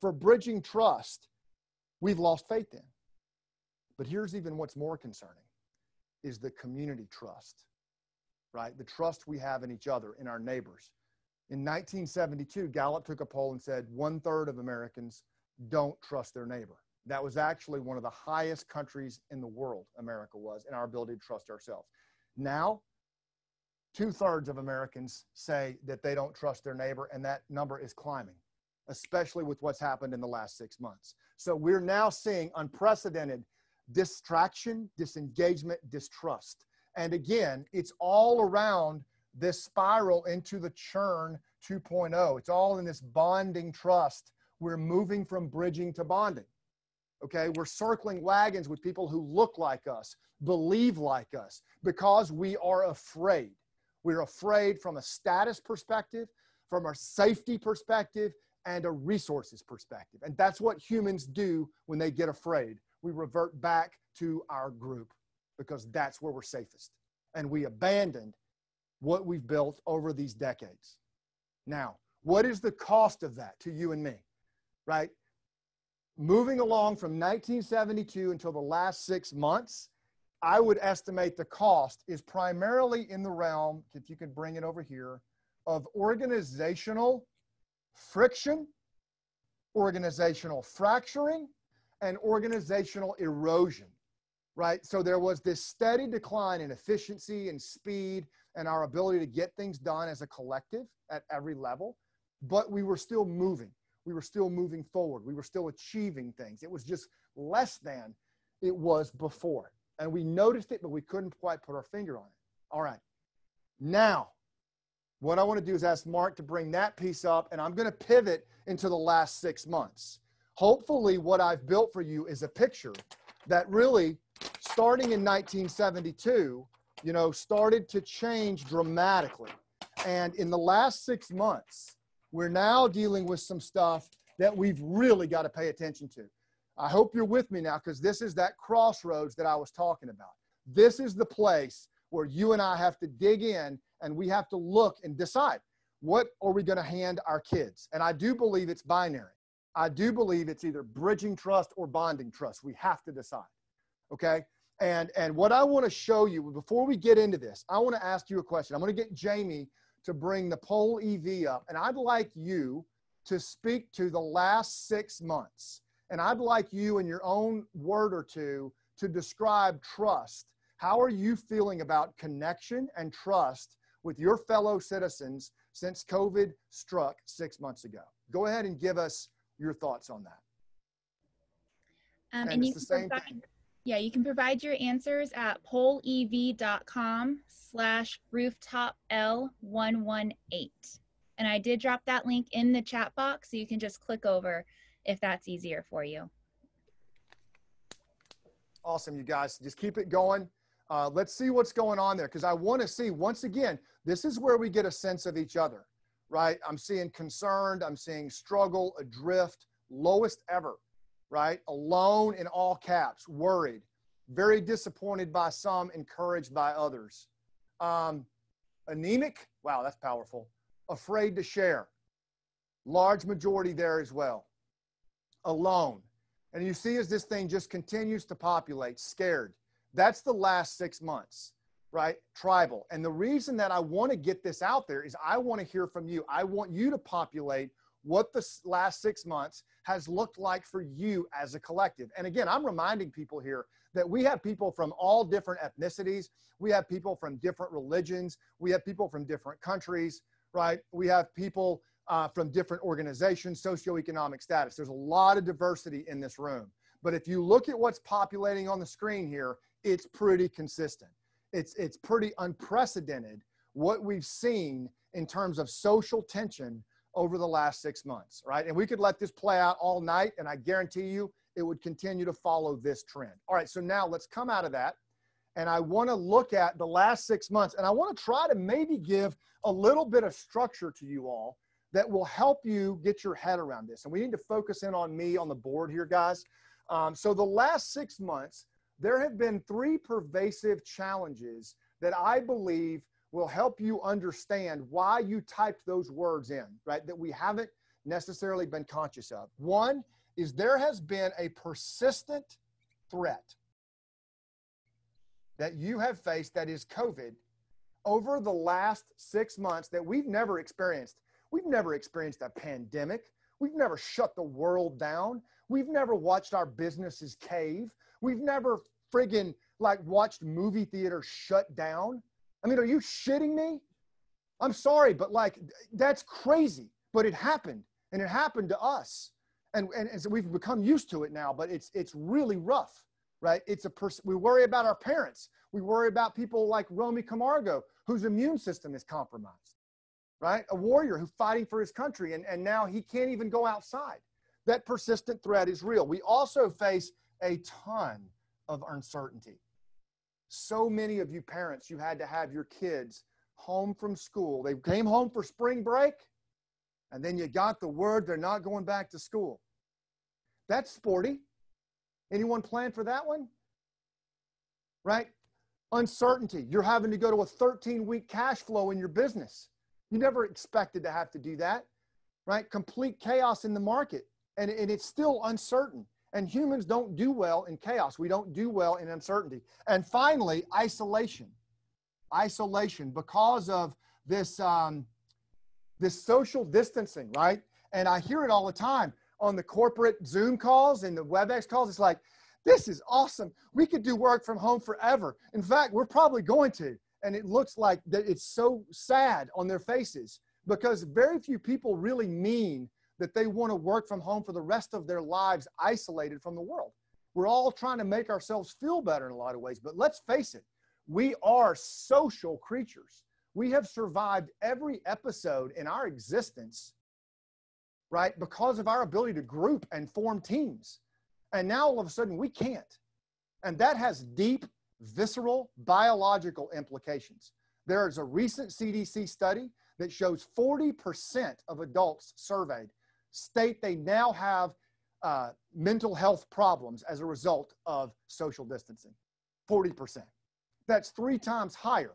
for bridging trust, we've lost faith in. But here's even what's more concerning is the community trust, right? The trust we have in each other, in our neighbors. In 1972, Gallup took a poll and said one third of Americans don't trust their neighbor. That was actually one of the highest countries in the world, America was, in our ability to trust ourselves. Now, two thirds of Americans say that they don't trust their neighbor, and that number is climbing, especially with what's happened in the last six months. So we're now seeing unprecedented distraction, disengagement, distrust. And again, it's all around this spiral into the churn 2.0. It's all in this bonding trust. We're moving from bridging to bonding. Okay, we're circling wagons with people who look like us, believe like us, because we are afraid. We're afraid from a status perspective, from a safety perspective, and a resources perspective. And that's what humans do when they get afraid. We revert back to our group because that's where we're safest. And we abandoned what we've built over these decades. Now, what is the cost of that to you and me? Right? moving along from 1972 until the last six months, I would estimate the cost is primarily in the realm, if you could bring it over here, of organizational friction, organizational fracturing, and organizational erosion, right? So there was this steady decline in efficiency and speed and our ability to get things done as a collective at every level, but we were still moving we were still moving forward. We were still achieving things. It was just less than it was before. And we noticed it, but we couldn't quite put our finger on it. All right. Now, what I want to do is ask Mark to bring that piece up, and I'm going to pivot into the last six months. Hopefully, what I've built for you is a picture that really, starting in 1972, you know, started to change dramatically. And in the last six months, we're now dealing with some stuff that we've really got to pay attention to. I hope you're with me now because this is that crossroads that I was talking about. This is the place where you and I have to dig in and we have to look and decide what are we going to hand our kids. And I do believe it's binary. I do believe it's either bridging trust or bonding trust. We have to decide. Okay? And and what I want to show you before we get into this, I want to ask you a question. I'm going to get Jamie to bring the PollEv up. And I'd like you to speak to the last six months. And I'd like you, in your own word or two, to describe trust. How are you feeling about connection and trust with your fellow citizens since COVID struck six months ago? Go ahead and give us your thoughts on that. Um, and, and it's the same thing. Yeah, you can provide your answers at pollev.com slash rooftop L118. And I did drop that link in the chat box, so you can just click over if that's easier for you. Awesome, you guys. Just keep it going. Uh, let's see what's going on there because I want to see, once again, this is where we get a sense of each other, right? I'm seeing concerned, I'm seeing struggle, adrift, lowest ever right? Alone in all caps, worried, very disappointed by some, encouraged by others. Um, anemic, wow, that's powerful. Afraid to share, large majority there as well. Alone. And you see as this thing just continues to populate, scared. That's the last six months, right? Tribal. And the reason that I want to get this out there is I want to hear from you. I want you to populate what the last six months has looked like for you as a collective. And again, I'm reminding people here that we have people from all different ethnicities, we have people from different religions, we have people from different countries, right? We have people uh, from different organizations, socioeconomic status. There's a lot of diversity in this room. But if you look at what's populating on the screen here, it's pretty consistent. It's, it's pretty unprecedented what we've seen in terms of social tension over the last six months, right? And we could let this play out all night, and I guarantee you it would continue to follow this trend. All right, so now let's come out of that. And I want to look at the last six months, and I want to try to maybe give a little bit of structure to you all that will help you get your head around this. And we need to focus in on me on the board here, guys. Um, so, the last six months, there have been three pervasive challenges that I believe will help you understand why you typed those words in, right? That we haven't necessarily been conscious of. One is there has been a persistent threat that you have faced that is COVID over the last six months that we've never experienced. We've never experienced a pandemic. We've never shut the world down. We've never watched our businesses cave. We've never friggin' like watched movie theaters shut down. I mean, are you shitting me? I'm sorry, but like that's crazy. But it happened, and it happened to us, and and, and so we've become used to it now. But it's it's really rough, right? It's a person. We worry about our parents. We worry about people like Romy Camargo, whose immune system is compromised, right? A warrior who's fighting for his country, and and now he can't even go outside. That persistent threat is real. We also face a ton of uncertainty so many of you parents, you had to have your kids home from school. They came home for spring break, and then you got the word they're not going back to school. That's sporty. Anyone plan for that one? Right? Uncertainty. You're having to go to a 13 week cash flow in your business. You never expected to have to do that, right? Complete chaos in the market, and, and it's still uncertain. And humans don't do well in chaos. We don't do well in uncertainty. And finally, isolation. Isolation because of this um, this social distancing, right? And I hear it all the time on the corporate Zoom calls and the WebEx calls. It's like, this is awesome. We could do work from home forever. In fact, we're probably going to. And it looks like that it's so sad on their faces because very few people really mean that they want to work from home for the rest of their lives isolated from the world. We're all trying to make ourselves feel better in a lot of ways, but let's face it, we are social creatures. We have survived every episode in our existence, right, because of our ability to group and form teams. And now all of a sudden we can't. And that has deep, visceral, biological implications. There is a recent CDC study that shows 40% of adults surveyed state they now have uh, mental health problems as a result of social distancing 40%. That's three times higher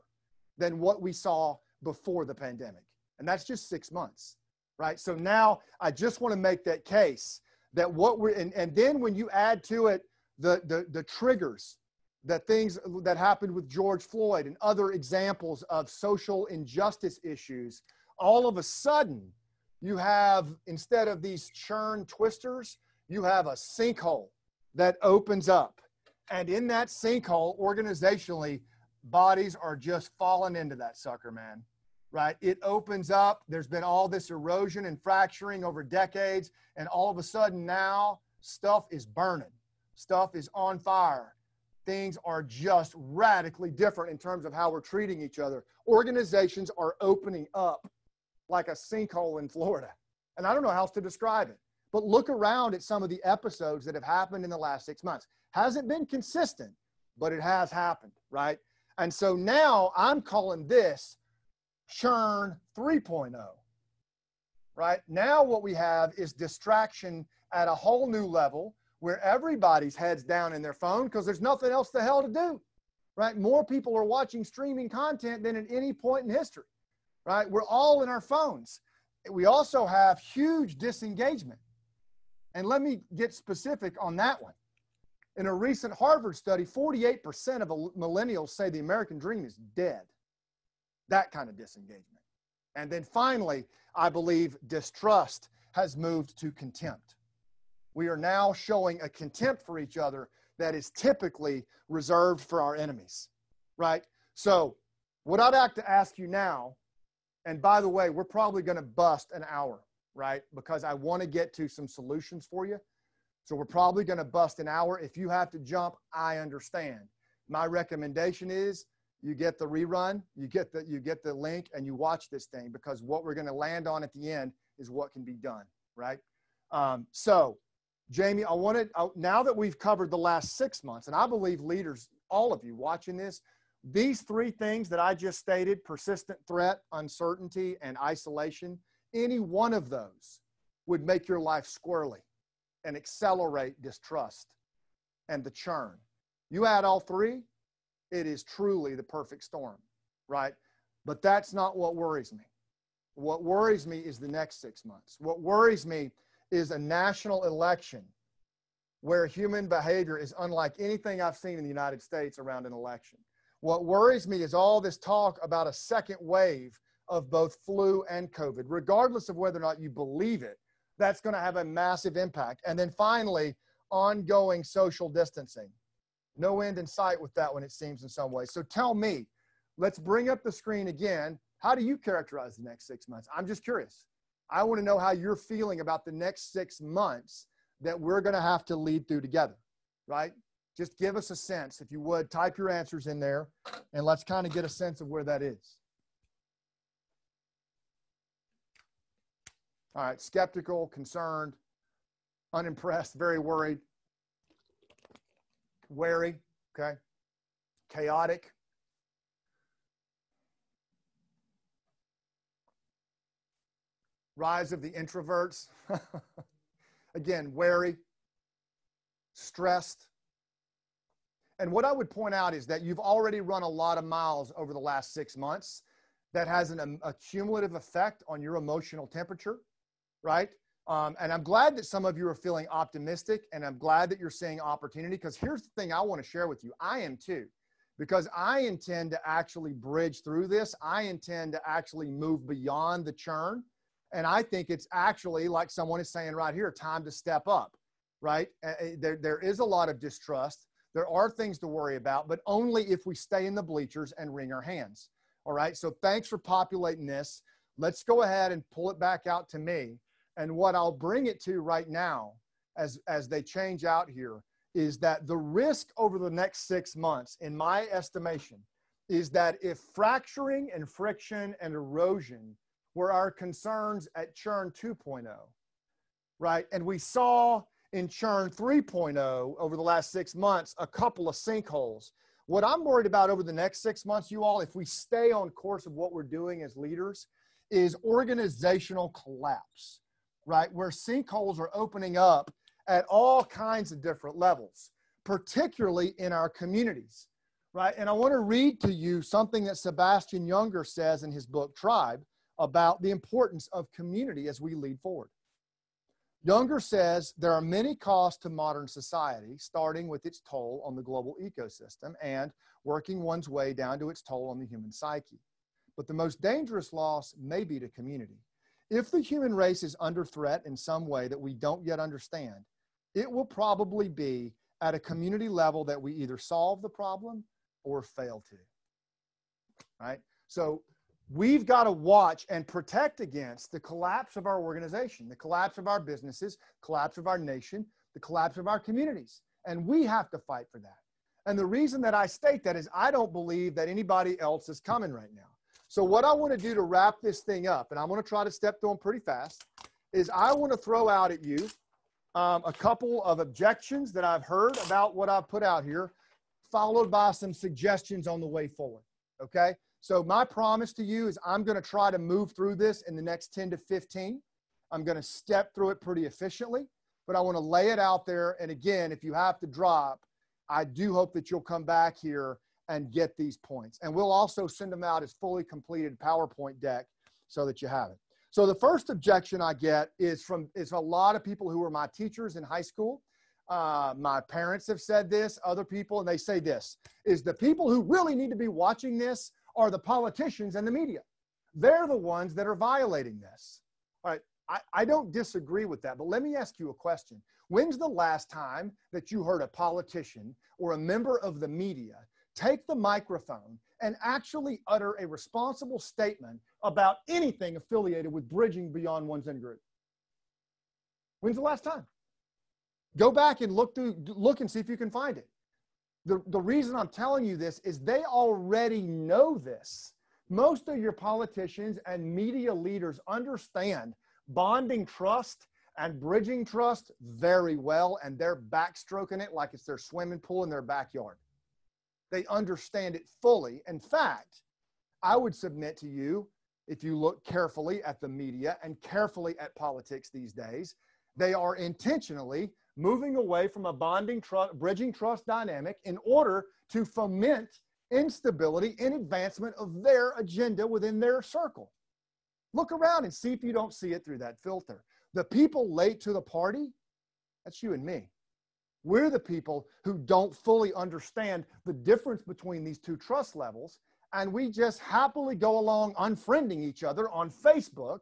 than what we saw before the pandemic. And that's just six months, right? So now I just want to make that case that what we're, and, and then when you add to it the, the, the triggers, that things that happened with George Floyd and other examples of social injustice issues, all of a sudden, you have, instead of these churn twisters, you have a sinkhole that opens up. And in that sinkhole, organizationally, bodies are just falling into that sucker, man. Right? It opens up. There's been all this erosion and fracturing over decades. And all of a sudden now, stuff is burning, stuff is on fire. Things are just radically different in terms of how we're treating each other. Organizations are opening up like a sinkhole in Florida. And I don't know how else to describe it. But look around at some of the episodes that have happened in the last six months. Hasn't been consistent, but it has happened, right? And so now I'm calling this churn 3.0, right? Now what we have is distraction at a whole new level where everybody's heads down in their phone because there's nothing else the hell to do, right? More people are watching streaming content than at any point in history right? We're all in our phones. We also have huge disengagement. And let me get specific on that one. In a recent Harvard study, 48% of millennials say the American dream is dead. That kind of disengagement. And then finally, I believe distrust has moved to contempt. We are now showing a contempt for each other that is typically reserved for our enemies, right? So, what I'd like to ask you now and by the way, we're probably going to bust an hour, right? Because I want to get to some solutions for you. So we're probably going to bust an hour. If you have to jump, I understand. My recommendation is you get the rerun, you get the you get the link and you watch this thing because what we're going to land on at the end is what can be done, right? Um, so, Jamie, I wanted, uh, now that we've covered the last six months, and I believe leaders, all of you watching this, these three things that I just stated persistent threat, uncertainty, and isolation any one of those would make your life squirrely and accelerate distrust and the churn. You add all three, it is truly the perfect storm, right? But that's not what worries me. What worries me is the next six months. What worries me is a national election where human behavior is unlike anything I've seen in the United States around an election. What worries me is all this talk about a second wave of both flu and COVID, regardless of whether or not you believe it, that's going to have a massive impact. And then finally, ongoing social distancing. No end in sight with that one, it seems, in some ways. So tell me, let's bring up the screen again. How do you characterize the next six months? I'm just curious. I want to know how you're feeling about the next six months that we're going to have to lead through together, right? Just give us a sense, if you would, type your answers in there, and let's kind of get a sense of where that is. All right, skeptical, concerned, unimpressed, very worried, wary, okay, chaotic. Rise of the introverts. *laughs* Again, wary, stressed. And what I would point out is that you've already run a lot of miles over the last six months that has an, um, a cumulative effect on your emotional temperature right? Um, and I'm glad that some of you are feeling optimistic and I'm glad that you're seeing opportunity because here's the thing I want to share with you. I am too, because I intend to actually bridge through this. I intend to actually move beyond the churn. And I think it's actually, like someone is saying right here, time to step up, right? There, there is a lot of distrust. There are things to worry about, but only if we stay in the bleachers and wring our hands. All right. So thanks for populating this. Let's go ahead and pull it back out to me. And what I'll bring it to right now, as, as they change out here, is that the risk over the next six months, in my estimation, is that if fracturing and friction and erosion were our concerns at churn 2.0, right? And we saw in churn 3.0 over the last six months a couple of sinkholes. What I'm worried about over the next six months, you all, if we stay on course of what we're doing as leaders, is organizational collapse right? Where sinkholes are opening up at all kinds of different levels, particularly in our communities, right? And I want to read to you something that Sebastian Junger says in his book Tribe about the importance of community as we lead forward. Junger says there are many costs to modern society, starting with its toll on the global ecosystem and working one's way down to its toll on the human psyche. But the most dangerous loss may be to community. If the human race is under threat in some way that we don't yet understand, it will probably be at a community level that we either solve the problem or fail to. Right? So we've got to watch and protect against the collapse of our organization, the collapse of our businesses, collapse of our nation, the collapse of our communities. And we have to fight for that. And the reason that I state that is I don't believe that anybody else is coming right now. So what I want to do to wrap this thing up, and I'm going to try to step through them pretty fast, is I want to throw out at you um, a couple of objections that I've heard about what I've put out here, followed by some suggestions on the way forward. Okay. So my promise to you is I'm going to try to move through this in the next 10 to 15. I'm going to step through it pretty efficiently, but I want to lay it out there. And again, if you have to drop, I do hope that you'll come back here and get these points. And we'll also send them out as fully completed PowerPoint deck so that you have it. So the first objection I get is from is a lot of people who were my teachers in high school. Uh, my parents have said this, other people, and they say this is the people who really need to be watching this are the politicians and the media. They're the ones that are violating this. All right, I, I don't disagree with that, but let me ask you a question. When's the last time that you heard a politician or a member of the media take the microphone and actually utter a responsible statement about anything affiliated with bridging beyond one's in group. When's the last time? Go back and look through, look and see if you can find it. The, the reason I'm telling you this is they already know this. Most of your politicians and media leaders understand bonding trust and bridging trust very well, and they're backstroking it like it's their swimming pool in their backyard. They understand it fully. In fact, I would submit to you, if you look carefully at the media and carefully at politics these days, they are intentionally moving away from a bonding trust, bridging trust dynamic in order to foment instability in advancement of their agenda within their circle. Look around and see if you don't see it through that filter. The people late to the party, that's you and me. We're the people who don't fully understand the difference between these two trust levels. And we just happily go along unfriending each other on Facebook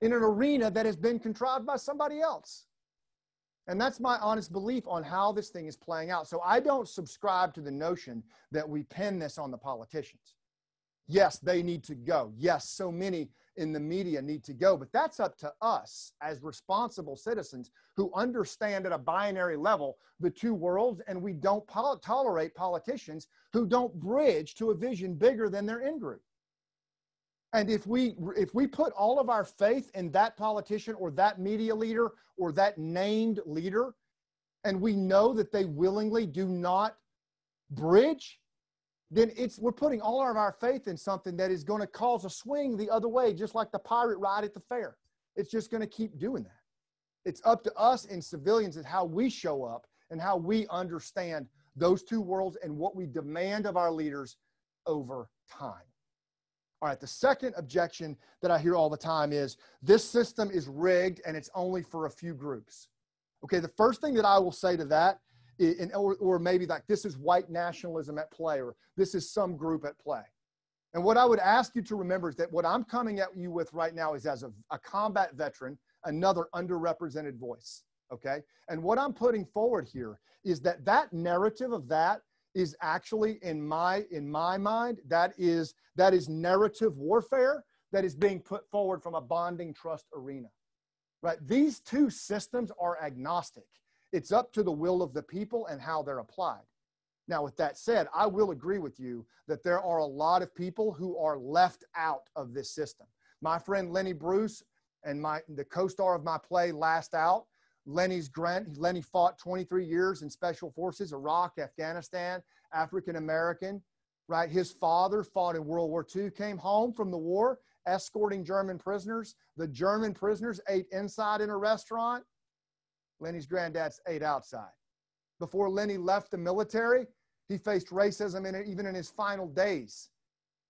in an arena that has been contrived by somebody else. And that's my honest belief on how this thing is playing out. So I don't subscribe to the notion that we pin this on the politicians. Yes, they need to go. Yes, so many in the media need to go, but that's up to us as responsible citizens who understand at a binary level the two worlds, and we don't pol- tolerate politicians who don't bridge to a vision bigger than their in group. And if we if we put all of our faith in that politician or that media leader or that named leader, and we know that they willingly do not bridge, then it's we're putting all of our faith in something that is going to cause a swing the other way, just like the pirate ride at the fair. It's just going to keep doing that. It's up to us in civilians and how we show up and how we understand those two worlds and what we demand of our leaders over time. All right, the second objection that I hear all the time is this system is rigged and it's only for a few groups. Okay, the first thing that I will say to that, is, or, or maybe like this is white nationalism at play, or this is some group at play. And what I would ask you to remember is that what I'm coming at you with right now is as a, a combat veteran, another underrepresented voice. Okay, and what I'm putting forward here is that that narrative of that is actually in my in my mind that is that is narrative warfare that is being put forward from a bonding trust arena. Right? These two systems are agnostic. It's up to the will of the people and how they're applied. Now with that said i will agree with you that there are a lot of people who are left out of this system. My friend lenny bruce and my the co-star of my play last out Lenny's Grant. Lenny fought 23 years in special forces, Iraq, Afghanistan, African American, right? His father fought in World War II, came home from the war, escorting German prisoners. The German prisoners ate inside in a restaurant. Lenny's granddad's ate outside. Before Lenny left the military, he faced racism in it, even in his final days,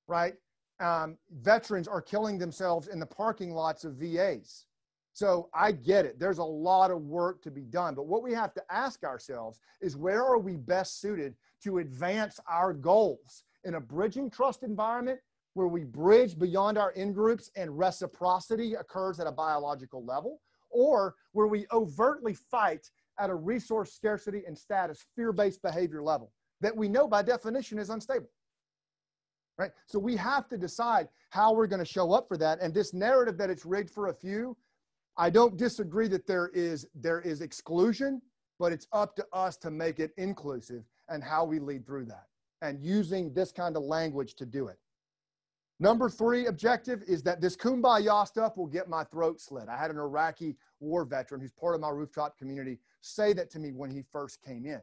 right? Um, veterans are killing themselves in the parking lots of VAs so I get it. There's a lot of work to be done. But what we have to ask ourselves is where are we best suited to advance our goals in a bridging trust environment where we bridge beyond our in groups and reciprocity occurs at a biological level, or where we overtly fight at a resource scarcity and status fear based behavior level that we know by definition is unstable. Right? So we have to decide how we're going to show up for that. And this narrative that it's rigged for a few I don't disagree that there is there is exclusion, but it's up to us to make it inclusive and how we lead through that and using this kind of language to do it. Number three objective is that this kumbaya stuff will get my throat slit. I had an Iraqi war veteran who's part of my rooftop community say that to me when he first came in.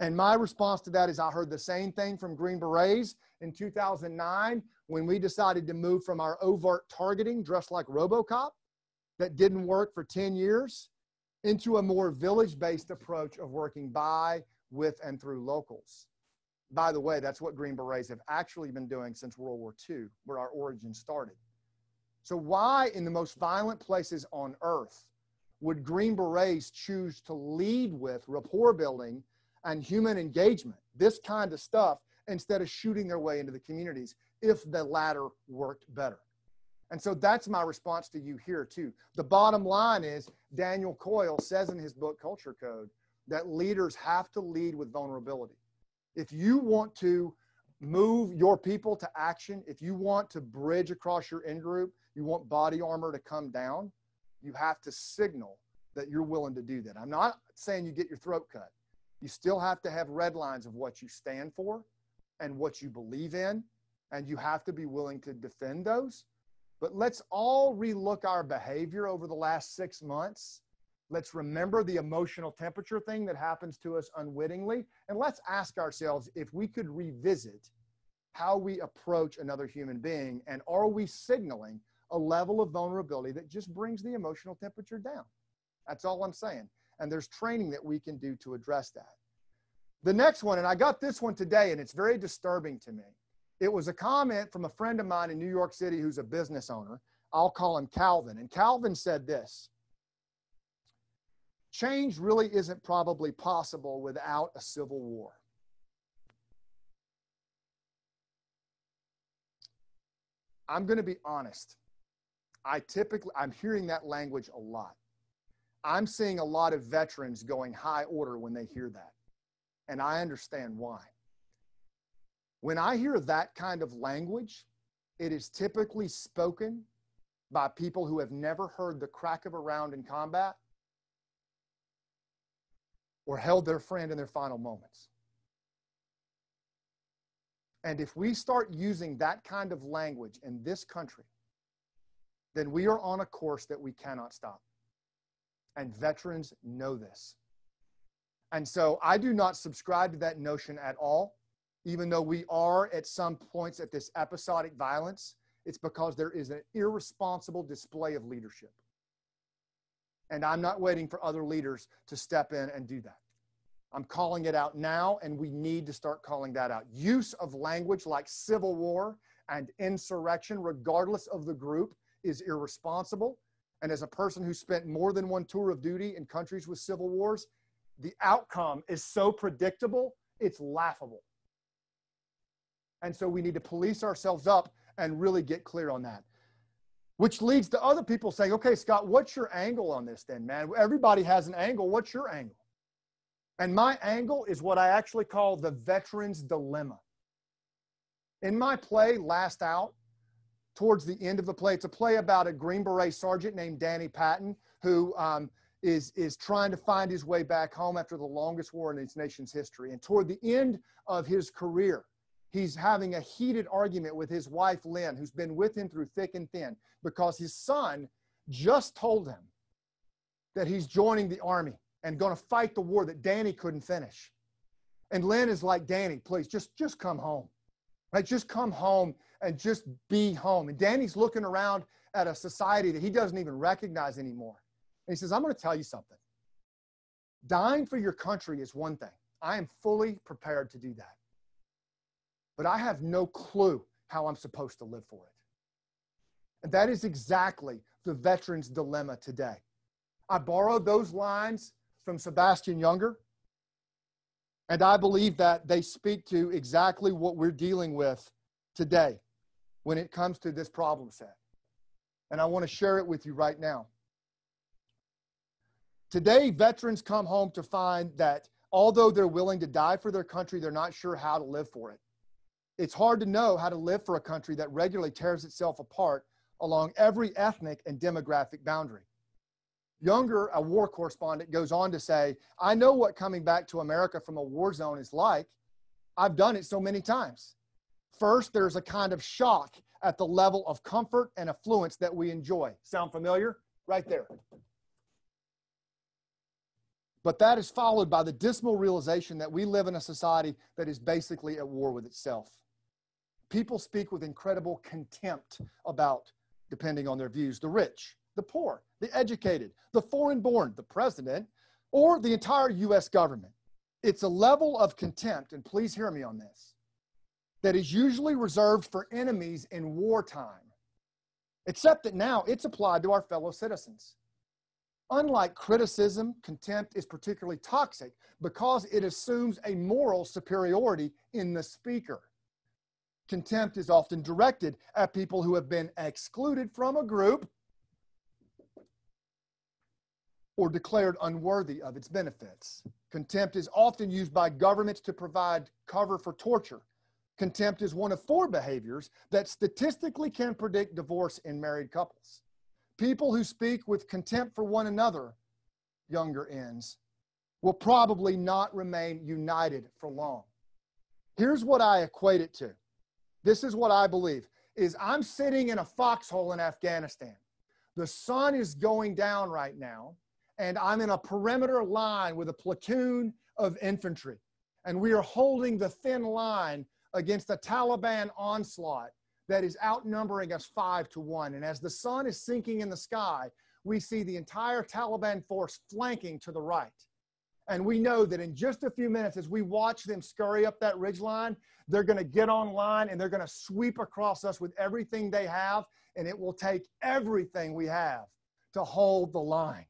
And my response to that is I heard the same thing from Green Berets in 2009 when we decided to move from our overt targeting, dressed like Robocop, that didn't work for 10 years into a more village based approach of working by, with, and through locals. By the way, that's what Green Berets have actually been doing since World War II, where our origin started. So, why in the most violent places on earth would Green Berets choose to lead with rapport building and human engagement, this kind of stuff, instead of shooting their way into the communities if the latter worked better? And so that's my response to you here, too. The bottom line is Daniel Coyle says in his book, Culture Code, that leaders have to lead with vulnerability. If you want to move your people to action, if you want to bridge across your in group, you want body armor to come down, you have to signal that you're willing to do that. I'm not saying you get your throat cut. You still have to have red lines of what you stand for and what you believe in, and you have to be willing to defend those But let's all relook our behavior over the last six months. Let's remember the emotional temperature thing that happens to us unwittingly. And let's ask ourselves if we could revisit how we approach another human being and are we signaling a level of vulnerability that just brings the emotional temperature down? That's all I'm saying. And there's training that we can do to address that. The next one, and I got this one today, and it's very disturbing to me. It was a comment from a friend of mine in New York City who's a business owner. I'll call him Calvin. And Calvin said this Change really isn't probably possible without a civil war. I'm going to be honest. I typically, I'm hearing that language a lot. I'm seeing a lot of veterans going high order when they hear that. And I understand why. When I hear that kind of language, it is typically spoken by people who have never heard the crack of a round in combat or held their friend in their final moments. And if we start using that kind of language in this country, then we are on a course that we cannot stop. And veterans know this. And so I do not subscribe to that notion at all. Even though we are at some points at this episodic violence, it's because there is an irresponsible display of leadership. And I'm not waiting for other leaders to step in and do that. I'm calling it out now, and we need to start calling that out. Use of language like civil war and insurrection, regardless of the group, is irresponsible. And as a person who spent more than one tour of duty in countries with civil wars, the outcome is so predictable, it's laughable. And so we need to police ourselves up and really get clear on that. Which leads to other people saying, okay, Scott, what's your angle on this then, man? Everybody has an angle. What's your angle? And my angle is what I actually call the veteran's dilemma. In my play, Last Out, towards the end of the play, it's a play about a Green Beret sergeant named Danny Patton who um, is is trying to find his way back home after the longest war in his nation's history. And toward the end of his career, he's having a heated argument with his wife, Lynn, who's been with him through thick and thin, because his son just told him that he's joining the army and going to fight the war that Danny couldn't finish. And Lynn is like, Danny, please just, just come home. Right? Just come home and just be home. And Danny's looking around at a society that he doesn't even recognize anymore. And he says, I'm going to tell you something. Dying for your country is one thing. I am fully prepared to do that. But I have no clue how I'm supposed to live for it. And that is exactly the veteran's dilemma today. I borrowed those lines from Sebastian Junger, And I believe that they speak to exactly what we're dealing with today when it comes to this problem set. And I want to share it with you right now. Today, veterans come home to find that although they're willing to die for their country, they're not sure how to live for it. It's hard to know how to live for a country that regularly tears itself apart along every ethnic and demographic boundary. Junger, a war correspondent, goes on to say, I know what coming back to America from a war zone is like. I've done it so many times. First, there's a kind of shock at the level of comfort and affluence that we enjoy. Sound familiar? Right there. But that is followed by the dismal realization that we live in a society that is basically at war with itself. People speak with incredible contempt about, depending on their views, the rich, the poor, the educated, the foreign born, the president, or the entire US government. It's a level of contempt, and please hear me on this, that is usually reserved for enemies in wartime, except that now it's applied to our fellow citizens. Unlike criticism, contempt is particularly toxic because it assumes a moral superiority in the speaker. Contempt is often directed at people who have been excluded from a group or declared unworthy of its benefits. Contempt is often used by governments to provide cover for torture. Contempt is one of four behaviors that statistically can predict divorce in married couples. People who speak with contempt for one another, Junger ends, will probably not remain united for long. Here's what I equate it to. This is what I believe. is I'm sitting in a foxhole in Afghanistan. The sun is going down right now, and I'm in a perimeter line with a platoon of infantry. And we are holding the thin line against a Taliban onslaught that is outnumbering us five to one. And as the sun is sinking in the sky, we see the entire Taliban force flanking to the right. And we know that in just a few minutes, as we watch them scurry up that ridge line, they're going to get on line and they're going to sweep across us with everything they have. And it will take everything we have to hold the line.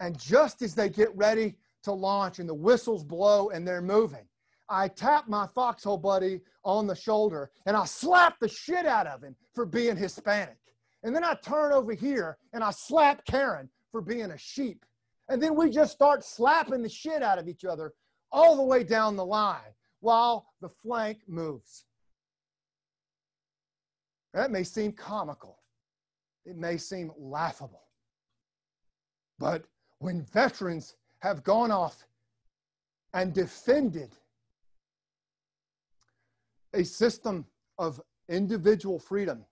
And just as they get ready to launch and the whistles blow and they're moving, I tap my foxhole buddy on the shoulder and I slap the shit out of him for being Hispanic. And then I turn over here and I slap Karen for being a sheep. And then we just start slapping the shit out of each other all the way down the line while the flank moves. That may seem comical, it may seem laughable. But when veterans have gone off and defended a system of individual freedom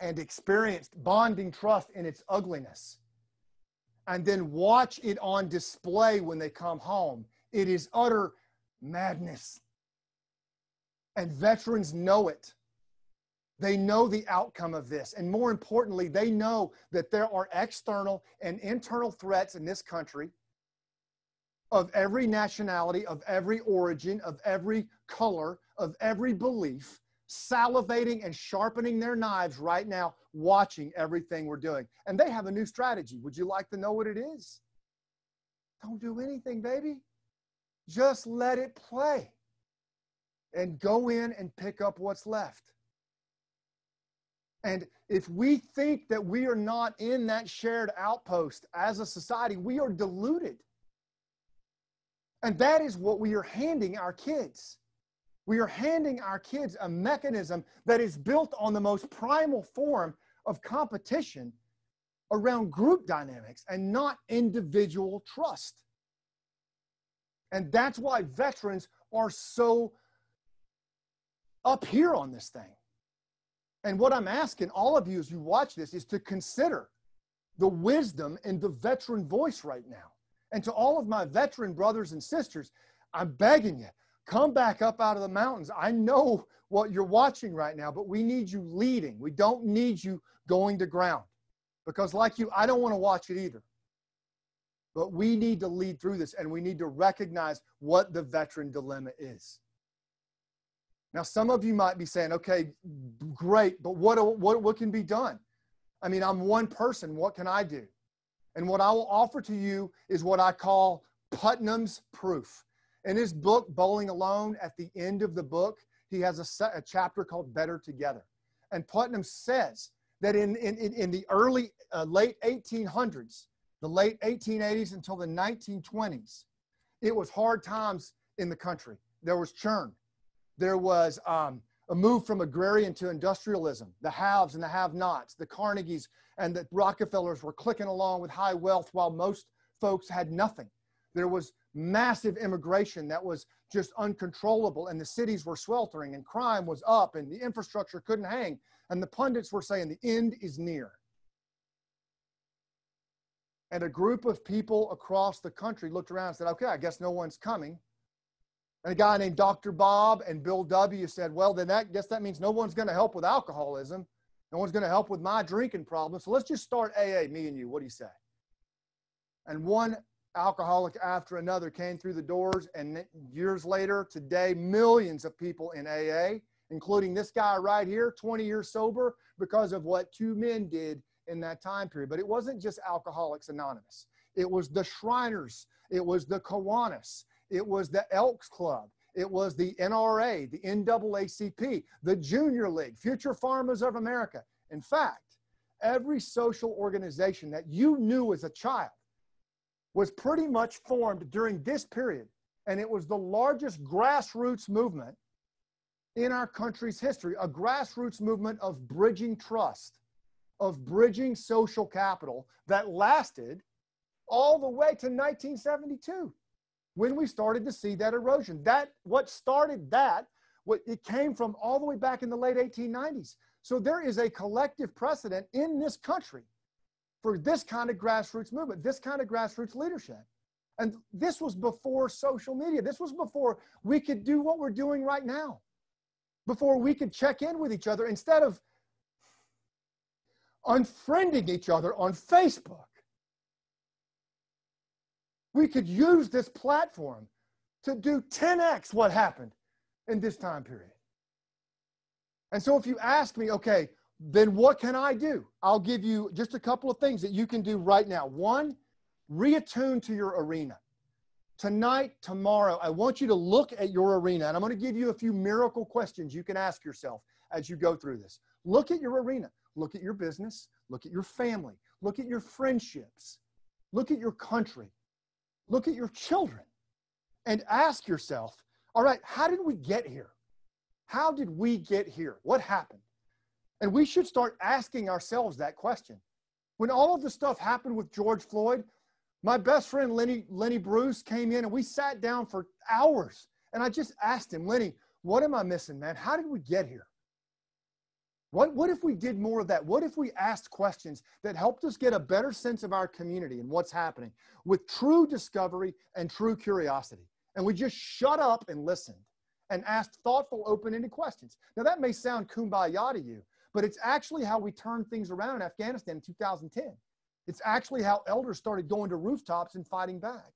and experienced bonding trust in its ugliness, and then watch it on display when they come home. It is utter madness. And veterans know it. They know the outcome of this. And more importantly, they know that there are external and internal threats in this country of every nationality, of every origin, of every color, of every belief, salivating and sharpening their knives right now, watching everything we're doing. And they have a new strategy. Would you like to know what it is? Don't do anything, baby. Just let it play and go in and pick up what's left. And if we think that we are not in that shared outpost as a society, we are deluded. And that is what we are handing our kids. We are handing our kids a mechanism that is built on the most primal form of competition around group dynamics and not individual trust. And that's why veterans are so up here on this thing. And what I'm asking all of you as you watch this is to consider the wisdom in the veteran voice right now. And to all of my veteran brothers and sisters, I'm begging you, come back up out of the mountains. I know what you're watching right now, but we need you leading. We don't need you going to ground because, like you, I don't want to watch it either. But we need to lead through this and we need to recognize what the veteran dilemma is. Now, some of you might be saying, okay, great, but what, what, what can be done? I mean, I'm one person. What can I do? And what I will offer to you is what I call Putnam's proof. In his book, Bowling Alone, at the end of the book, he has a, set, a chapter called Better Together. And Putnam says that in, in, in the early, uh, late 1800s, the late 1880s until the 1920s, it was hard times in the country. There was churn. There was um, a move from agrarian to industrialism, the haves and the have nots, the Carnegies and the Rockefellers were clicking along with high wealth while most folks had nothing. There was massive immigration that was just uncontrollable, and the cities were sweltering, and crime was up, and the infrastructure couldn't hang. And the pundits were saying the end is near. And a group of people across the country looked around and said, okay, I guess no one's coming. And a guy named Dr. Bob and Bill W. said, well, then that guess that means no one's going to help with alcoholism. No one's going to help with my drinking problem. So let's just start AA, me and you. What do you say? And one alcoholic after another came through the doors. And years later, today, millions of people in AA, including this guy right here, 20 years sober, because of what two men did in that time period. But it wasn't just Alcoholics Anonymous, it was the Shriners, it was the Kiwanis, it was the Elks Club. It was the NRA, the NAACP, the Junior League, Future Farmers of America. In fact, every social organization that you knew as a child was pretty much formed during this period. And it was the largest grassroots movement in our country's history, a grassroots movement of bridging trust, of bridging social capital that lasted all the way to 1972 when we started to see that erosion. That what started that What it came from all the way back in the late 1890s. So there is a collective precedent in this country for this kind of grassroots movement, this kind of grassroots leadership. And this was before social media. This was before we could do what we're doing right now, before we could check in with each other instead of unfriending each other on Facebook. We could use this platform to do 10x what happened in this time period. And so if you ask me, okay, then what can I do? I'll give you just a couple of things that you can do right now. One, reattune to your arena. Tonight, tomorrow, I want you to look at your arena and I'm going to give you a few miracle questions you can ask yourself as you go through this. Look at your arena. Look at your business. Look at your family. Look at your friendships. Look at your country. Look at your children and ask yourself, all right, how did we get here? How did we get here? What happened? And we should start asking ourselves that question. When all of the stuff happened with George Floyd, my best friend Lenny, Lenny Bruce came in and we sat down for hours. And I just asked him, Lenny, what am I missing, man? How did we get here? What, what if we did more of that? What if we asked questions that helped us get a better sense of our community and what's happening with true discovery and true curiosity? And we just shut up and listened and asked thoughtful, open ended questions. Now, that may sound kumbaya to you, but it's actually how we turned things around in Afghanistan in 2010. It's actually how elders started going to rooftops and fighting back.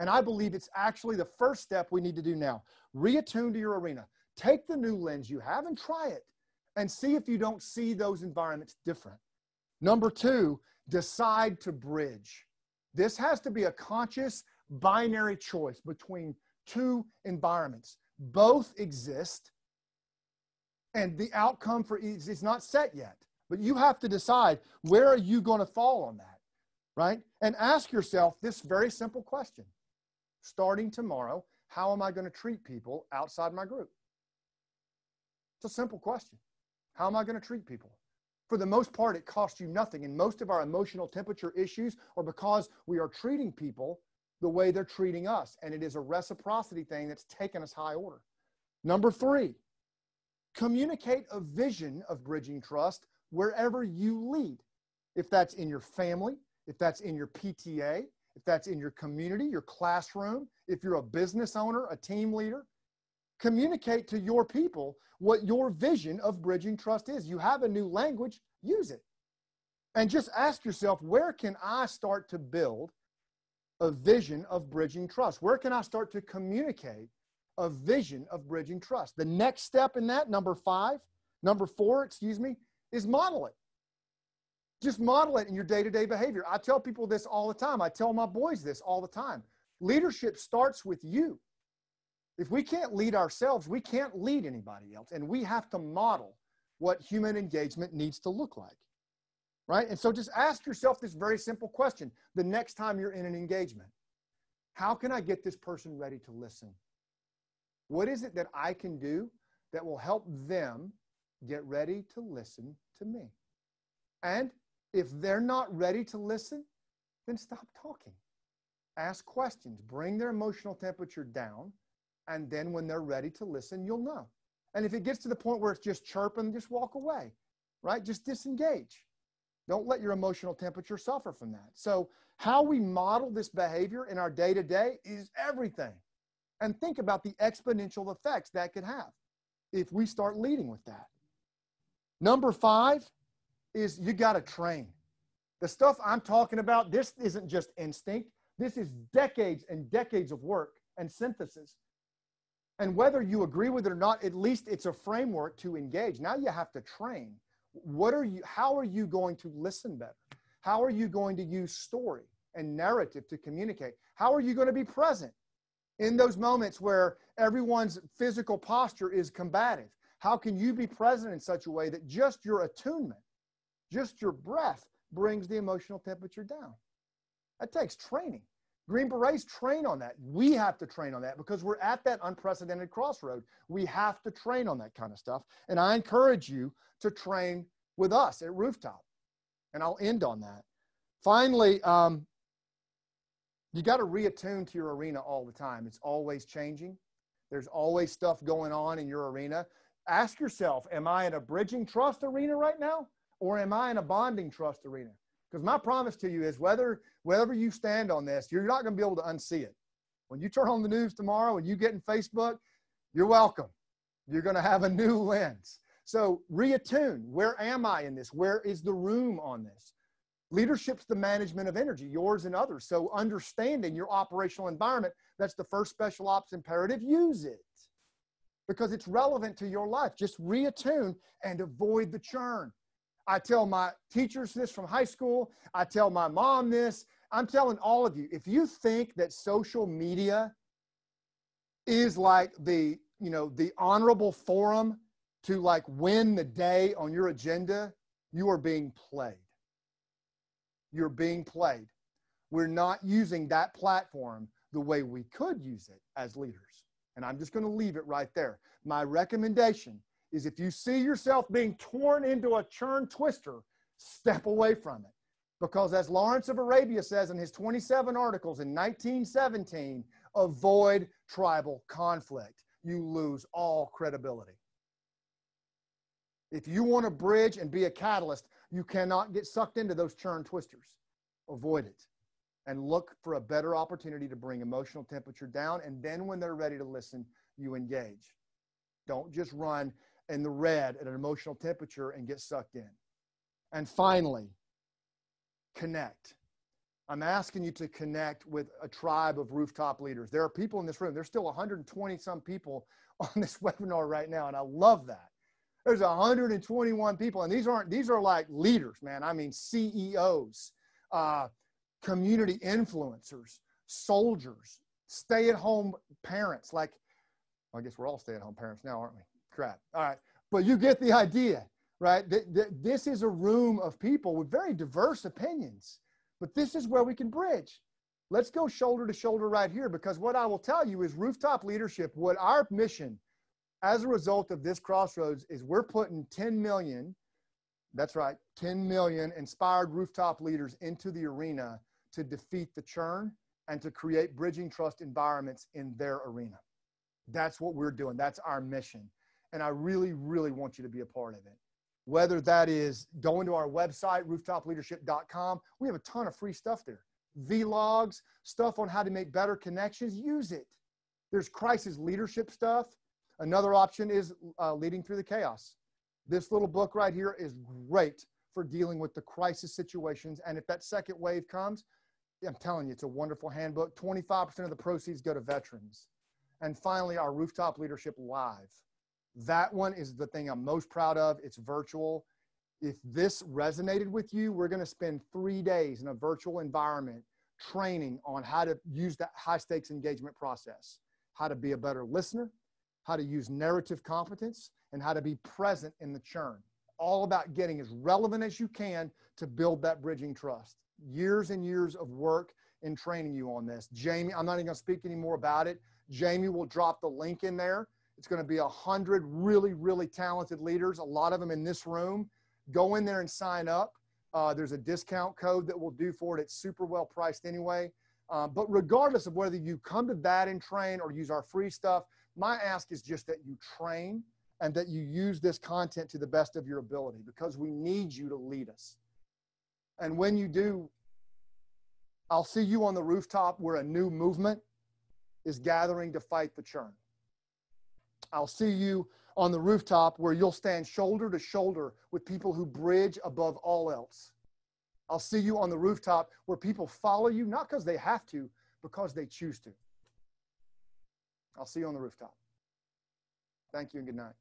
And I believe it's actually the first step we need to do now. Reattune to your arena. Take the new lens you have and try it and see if you don't see those environments different. Number two, decide to bridge. This has to be a conscious binary choice between two environments. Both exist, and the outcome for each is not set yet. But you have to decide where are you going to fall on that, right? And ask yourself this very simple question. Starting tomorrow, how am I going to treat people outside my group? It's a simple question. How am I going to treat people? For the most part, it costs you nothing. And most of our emotional temperature issues are because we are treating people the way they're treating us. And it is a reciprocity thing that's taken us high order. Number three, communicate a vision of bridging trust wherever you lead. If that's in your family, if that's in your PTA, if that's in your community, your classroom, if you're a business owner, a team leader, communicate to your people what your vision of bridging trust is. You have a new language, use it. And just ask yourself, where can I start to build a vision of bridging trust? Where can I start to communicate a vision of bridging trust? The next step in that, number five, number four, excuse me, is model it. Just model it in your day to day behavior. I tell people this all the time. I tell my boys this all the time. Leadership starts with you. If we can't lead ourselves, we can't lead anybody else. And we have to model what human engagement needs to look like. Right? And so just ask yourself this very simple question the next time you're in an engagement How can I get this person ready to listen? What is it that I can do that will help them get ready to listen to me? And if they're not ready to listen, then stop talking. Ask questions, bring their emotional temperature down, and then when they're ready to listen, you'll know. And if it gets to the point where it's just chirping, just walk away, right? Just disengage. Don't let your emotional temperature suffer from that. So, how we model this behavior in our day to day is everything. And think about the exponential effects that could have if we start leading with that. Number five is you got to train. The stuff I'm talking about, this isn't just instinct, this is decades and decades of work and synthesis and whether you agree with it or not, at least it's a framework to engage. Now you have to train. What are you, how are you going to listen better? How are you going to use story and narrative to communicate? How are you going to be present in those moments where everyone's physical posture is combative? How can you be present in such a way that just your attunement, just your breath brings the emotional temperature down? That takes training. Green Berets train on that. We have to train on that because we're at that unprecedented crossroad. We have to train on that kind of stuff. And I encourage you to train with us at Rooftop. And I'll end on that. Finally, um, you got to reattune to your arena all the time. It's always changing. There's always stuff going on in your arena. Ask yourself, am I in a bridging trust arena right now? Or am I in a bonding trust arena? Because my promise to you is whether wherever you stand on this, you're not going to be able to unsee it. When you turn on the news tomorrow and you get in Facebook, you're welcome. You're going to have a new *laughs* lens. So reattune. Where am I in this? Where is the room on this? Leadership's the management of energy, yours and others. So understanding your operational environment, that's the first special ops imperative. Use it because it's relevant to your life. Just reattune and avoid the churn. I tell my teachers this from high school. I tell my mom this. I'm telling all of you if you think that social media is like the, you know, the honorable forum to like win the day on your agenda, you are being played. You're being played. We're not using that platform the way we could use it as leaders. And I'm just going to leave it right there. My recommendation is if you see yourself being torn into a churn twister, step away from it. Because as Lawrence of Arabia says in his 27 articles in 1917, avoid tribal conflict. You lose all credibility. If you want to bridge and be a catalyst, you cannot get sucked into those churn twisters. Avoid it and look for a better opportunity to bring emotional temperature down. And then when they're ready to listen, you engage. Don't just run in the red at an emotional temperature and get sucked in. And finally, connect. I'm asking you to connect with a tribe of rooftop leaders. There are people in this room. There's still 120 some people *laughs* on this webinar right now, and I love that. There's 121 people, and these aren't these are like leaders, man. I mean CEOs, uh, community influencers, soldiers, stay-at-home parents. Like, well, I guess we're all stay-at-home parents now, aren't we? crap. All right. But you get the idea, right? This is a room of people with very diverse opinions, but this is where we can bridge. Let's go shoulder to shoulder right here because what I will tell you is rooftop leadership, what our mission as a result of this crossroads is we're putting 10 million, that's right, 10 million inspired rooftop leaders into the arena to defeat the churn and to create bridging trust environments in their arena. That's what we're doing. That's our mission. And I really, really want you to be a part of it. Whether that is going to our website, rooftopleadership.com, we have a ton of free stuff there. Vlogs, stuff on how to make better connections, use it. There's crisis leadership stuff. Another option is uh, leading through the chaos. This little book right here is great for dealing with the crisis situations. And if that second wave comes, I'm telling you, it's a wonderful handbook. 25% of the proceeds go to veterans. And finally, our Rooftop Leadership Live. That one is the thing I'm most proud of. It's virtual. If this resonated with you, we're going to spend three days in a virtual environment training on how to use that high stakes engagement process, how to be a better listener, how to use narrative competence, and how to be present in the churn. All about getting as relevant as you can to build that bridging trust. Years and years of work in training you on this. Jamie, I'm not even going to speak any more about it. Jamie will drop the link in there. It's going to be a hundred really, really talented leaders, a lot of them in this room. Go in there and sign up. Uh, there's a discount code that will do for it. It's super well priced anyway. Uh, but regardless of whether you come to that and train or use our free stuff, my ask is just that you train and that you use this content to the best of your ability because we need you to lead us. And when you do, I'll see you on the rooftop where a new movement is gathering to fight the churn. I'll see you on the rooftop where you'll stand shoulder to shoulder with people who bridge above all else. I'll see you on the rooftop where people follow you, not because they have to, because they choose to. I'll see you on the rooftop. Thank you and good night.